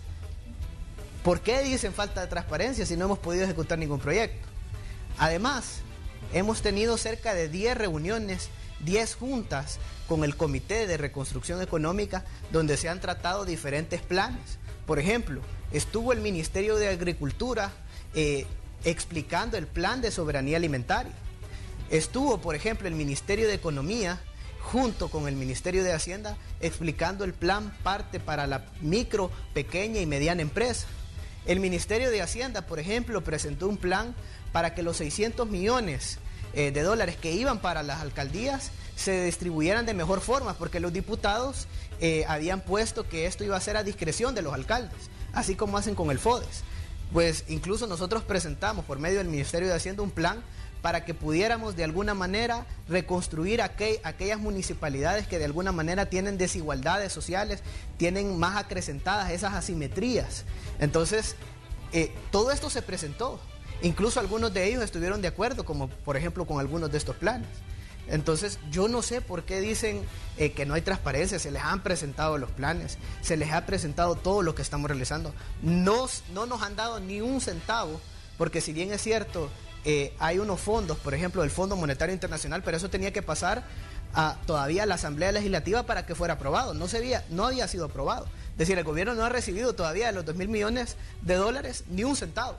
¿por qué dicen falta de transparencia si no hemos podido ejecutar ningún proyecto? Además, hemos tenido cerca de 10 reuniones, 10 juntas con el Comité de Reconstrucción Económica donde se han tratado diferentes planes. Por ejemplo, estuvo el Ministerio de Agricultura eh, explicando el plan de soberanía alimentaria. Estuvo, por ejemplo, el Ministerio de Economía junto con el Ministerio de Hacienda explicando el plan parte para la micro, pequeña y mediana empresa. El Ministerio de Hacienda, por ejemplo, presentó un plan para que los 600 millones eh, de dólares que iban para las alcaldías se distribuyeran de mejor forma, porque los diputados eh, habían puesto que esto iba a ser a discreción de los alcaldes, así como hacen con el FODES. Pues incluso nosotros presentamos por medio del Ministerio de Hacienda un plan para que pudiéramos de alguna manera reconstruir aquellas municipalidades que de alguna manera tienen desigualdades sociales, tienen más acrecentadas esas asimetrías. Entonces, eh, todo esto se presentó. Incluso algunos de ellos estuvieron de acuerdo, como por ejemplo con algunos de estos planes. Entonces, yo no sé por qué dicen eh, que no hay transparencia, se les han presentado los planes, se les ha presentado todo lo que estamos realizando. no nos han dado ni un centavo, porque si bien es cierto, eh, hay unos fondos, por ejemplo, el Fondo Monetario Internacional, pero eso tenía que pasar a todavía la Asamblea Legislativa para que fuera aprobado. No, se había, no había sido aprobado. Es decir, el gobierno no ha recibido todavía los 2 mil millones de dólares ni un centavo.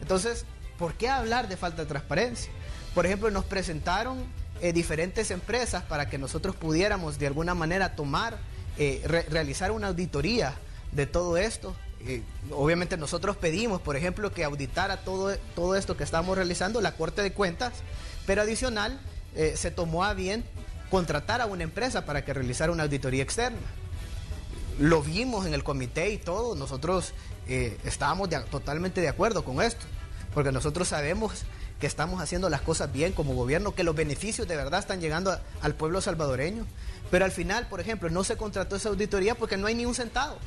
Entonces, ¿por qué hablar de falta de transparencia? Por ejemplo, nos presentaron eh, diferentes empresas para que nosotros pudiéramos de alguna manera tomar, eh, realizar una auditoría de todo esto obviamente nosotros pedimos, por ejemplo, que auditara todo, todo esto que estamos realizando la Corte de Cuentas, pero adicional eh, se tomó a bien contratar a una empresa para que realizara una auditoría externa. Lo vimos en el comité y todo, nosotros eh, estábamos totalmente de acuerdo con esto, porque nosotros sabemos que estamos haciendo las cosas bien como gobierno, que los beneficios de verdad están llegando al pueblo salvadoreño, pero al final, por ejemplo, no se contrató esa auditoría porque no hay ni un centavo.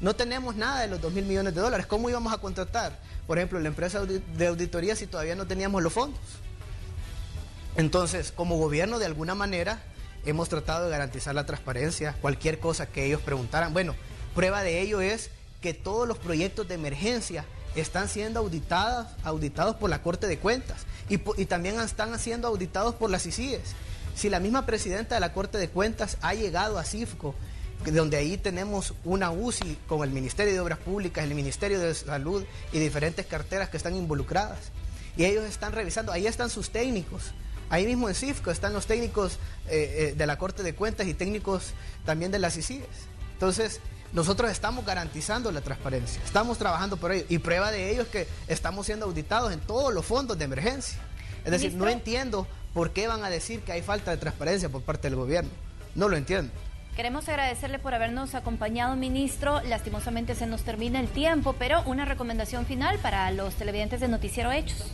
No tenemos nada de los 2 mil millones de dólares. ¿Cómo íbamos a contratar, por ejemplo, la empresa de auditoría si todavía no teníamos los fondos? Entonces, como gobierno, de alguna manera, hemos tratado de garantizar la transparencia, cualquier cosa que ellos preguntaran. Bueno, prueba de ello es que todos los proyectos de emergencia están siendo auditados, auditados por la Corte de Cuentas y, y también están siendo auditados por las ICIES. Si la misma presidenta de la Corte de Cuentas ha llegado a CIFCO donde ahí tenemos una UCI con el Ministerio de Obras Públicas, el Ministerio de Salud y diferentes carteras que están involucradas. Y ellos están revisando, ahí están sus técnicos. Ahí mismo en CIFCO están los técnicos eh, eh, de la Corte de Cuentas y técnicos también de las ICIES. Entonces, nosotros estamos garantizando la transparencia, estamos trabajando por ello. Y prueba de ello es que estamos siendo auditados en todos los fondos de emergencia. Es decir, no entiendo por qué van a decir que hay falta de transparencia por parte del gobierno. No lo entiendo. Queremos agradecerle por habernos acompañado, ministro. Lastimosamente se nos termina el tiempo, pero una recomendación final para los televidentes de Noticiero Hechos.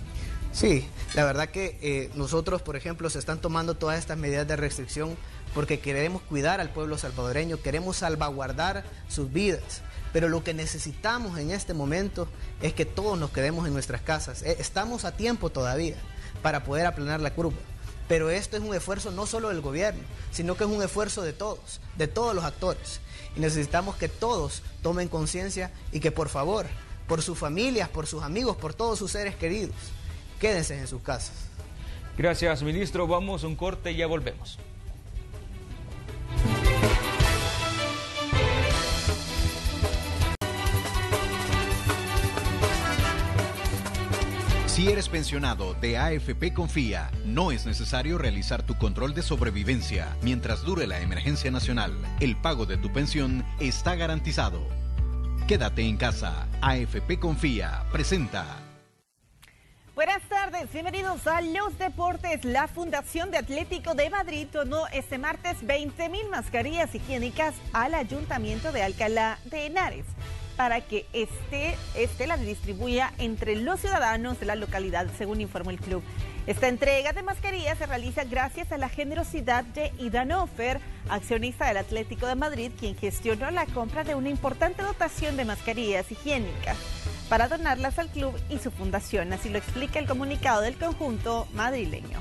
Sí, la verdad que eh, nosotros, por ejemplo, se están tomando todas estas medidas de restricción porque queremos cuidar al pueblo salvadoreño, queremos salvaguardar sus vidas. Pero lo que necesitamos en este momento es que todos nos quedemos en nuestras casas. Eh, estamos a tiempo todavía para poder aplanar la curva. Pero esto es un esfuerzo no solo del gobierno, sino que es un esfuerzo de todos, de todos los actores. Y necesitamos que todos tomen conciencia y que por favor, por sus familias, por sus amigos, por todos sus seres queridos, quédense en sus casas. Gracias, ministro. Vamos a un corte y ya volvemos. Si eres pensionado de AFP Confía, no es necesario realizar tu control de sobrevivencia mientras dure la emergencia nacional. El pago de tu pensión está garantizado. Quédate en casa. AFP Confía presenta. Buenas tardes, bienvenidos a Los Deportes. La Fundación de Atlético de Madrid donó este martes 20 mil mascarillas higiénicas al Ayuntamiento de Alcalá de Henares para que este, este la distribuya entre los ciudadanos de la localidad, según informó el club. Esta entrega de mascarillas se realiza gracias a la generosidad de Idanofer, accionista del Atlético de Madrid, quien gestionó la compra de una importante dotación de mascarillas higiénicas para donarlas al club y su fundación. Así lo explica el comunicado del conjunto madrileño.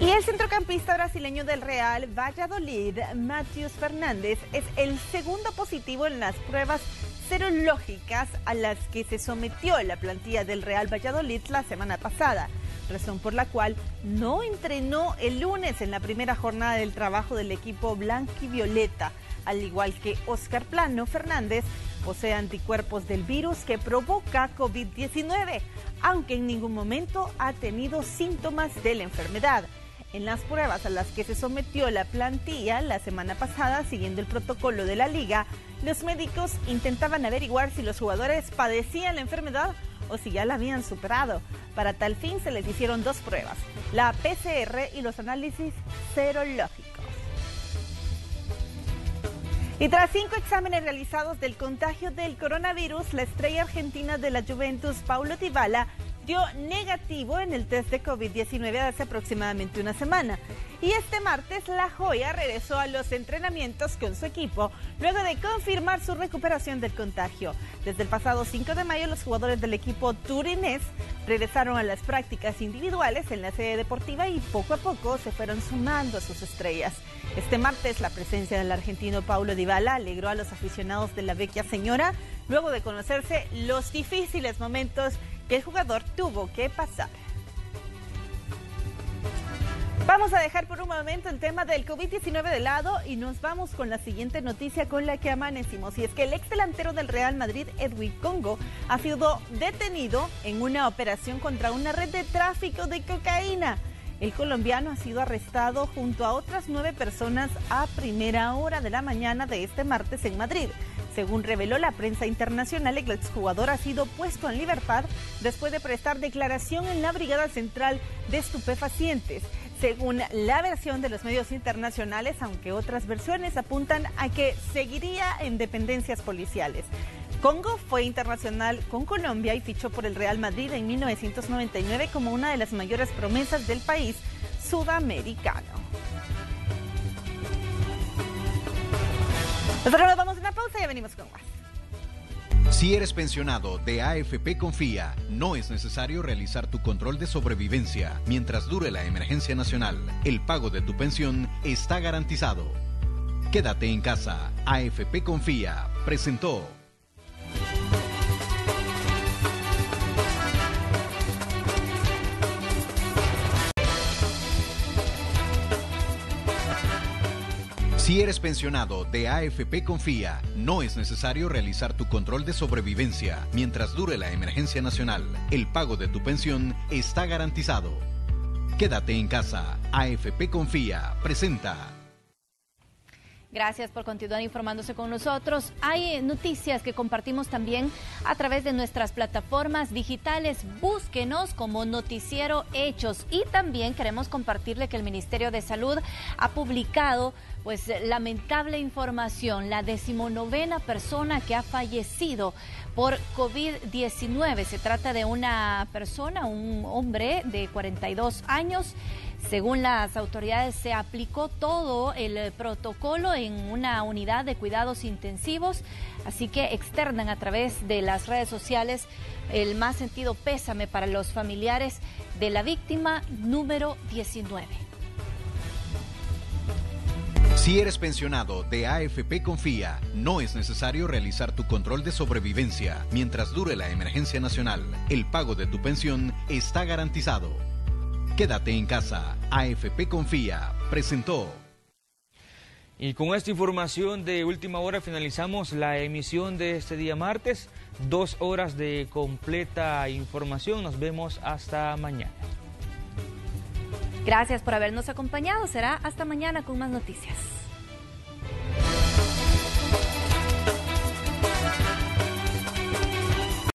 Y el centrocampista brasileño del Real Valladolid, Matheus Fernández, es el segundo positivo en las pruebas serológicas a las que se sometió la plantilla del Real Valladolid la semana pasada, razón por la cual no entrenó el lunes en la primera jornada del trabajo del equipo blanquivioleta, al igual que Oscar Plano Fernández posee anticuerpos del virus que provoca COVID-19, aunque en ningún momento ha tenido síntomas de la enfermedad en las pruebas a las que se sometió la plantilla la semana pasada, siguiendo el protocolo de la liga, los médicos intentaban averiguar si los jugadores padecían la enfermedad o si ya la habían superado. Para tal fin se les hicieron dos pruebas, la PCR y los análisis serológicos. Y tras cinco exámenes realizados del contagio del coronavirus, la estrella argentina de la Juventus, Paulo Dybala, dio negativo en el test de COVID-19 hace aproximadamente una semana. Y este martes La Joya regresó a los entrenamientos con su equipo luego de confirmar su recuperación del contagio. Desde el pasado 5 de mayo los jugadores del equipo turinés regresaron a las prácticas individuales en la sede deportiva y poco a poco se fueron sumando a sus estrellas. Este martes la presencia del argentino Paulo Dybala alegró a los aficionados de la vecchia señora luego de conocerse los difíciles momentos que el jugador tuvo que pasar. Vamos a dejar por un momento el tema del COVID-19 de lado y nos vamos con la siguiente noticia con la que amanecimos. Y es que el ex delantero del Real Madrid, Edwin Congo, ha sido detenido en una operación contra una red de tráfico de cocaína. El colombiano ha sido arrestado junto a otras nueve personas a primera hora de la mañana de este martes en Madrid. Según reveló la prensa internacional, el exjugador ha sido puesto en libertad después de prestar declaración en la Brigada Central de Estupefacientes. Según la versión de los medios internacionales, aunque otras versiones apuntan a que seguiría en dependencias policiales. Congo fue internacional con Colombia y fichó por el Real Madrid en 1999 como una de las mayores promesas del país sudamericano. Nosotros nos vamos a una pausa y ya venimos con más. Si eres pensionado de AFP Confía, no es necesario realizar tu control de sobrevivencia mientras dure la emergencia nacional. El pago de tu pensión está garantizado. Quédate en casa. AFP Confía presentó. Si eres pensionado de AFP Confía, no es necesario realizar tu control de sobrevivencia mientras dure la emergencia nacional. El pago de tu pensión está garantizado. Quédate en casa. AFP Confía presenta. Gracias por continuar informándose con nosotros. Hay noticias que compartimos también a través de nuestras plataformas digitales. Búsquenos como Noticiero Hechos y también queremos compartirle que el Ministerio de Salud ha publicado pues lamentable información, la decimonovena persona que ha fallecido por COVID-19. Se trata de una persona, un hombre de 42 años. Según las autoridades, se aplicó todo el protocolo en una unidad de cuidados intensivos, así que externan a través de las redes sociales el más sentido pésame para los familiares de la víctima número 19. Si eres pensionado de AFP Confía, no es necesario realizar tu control de sobrevivencia. Mientras dure la emergencia nacional, el pago de tu pensión está garantizado. Quédate en casa. AFP Confía presentó. Y con esta información de última hora finalizamos la emisión de este día martes. Dos horas de completa información. Nos vemos hasta mañana. Gracias por habernos acompañado. Será hasta mañana con más noticias.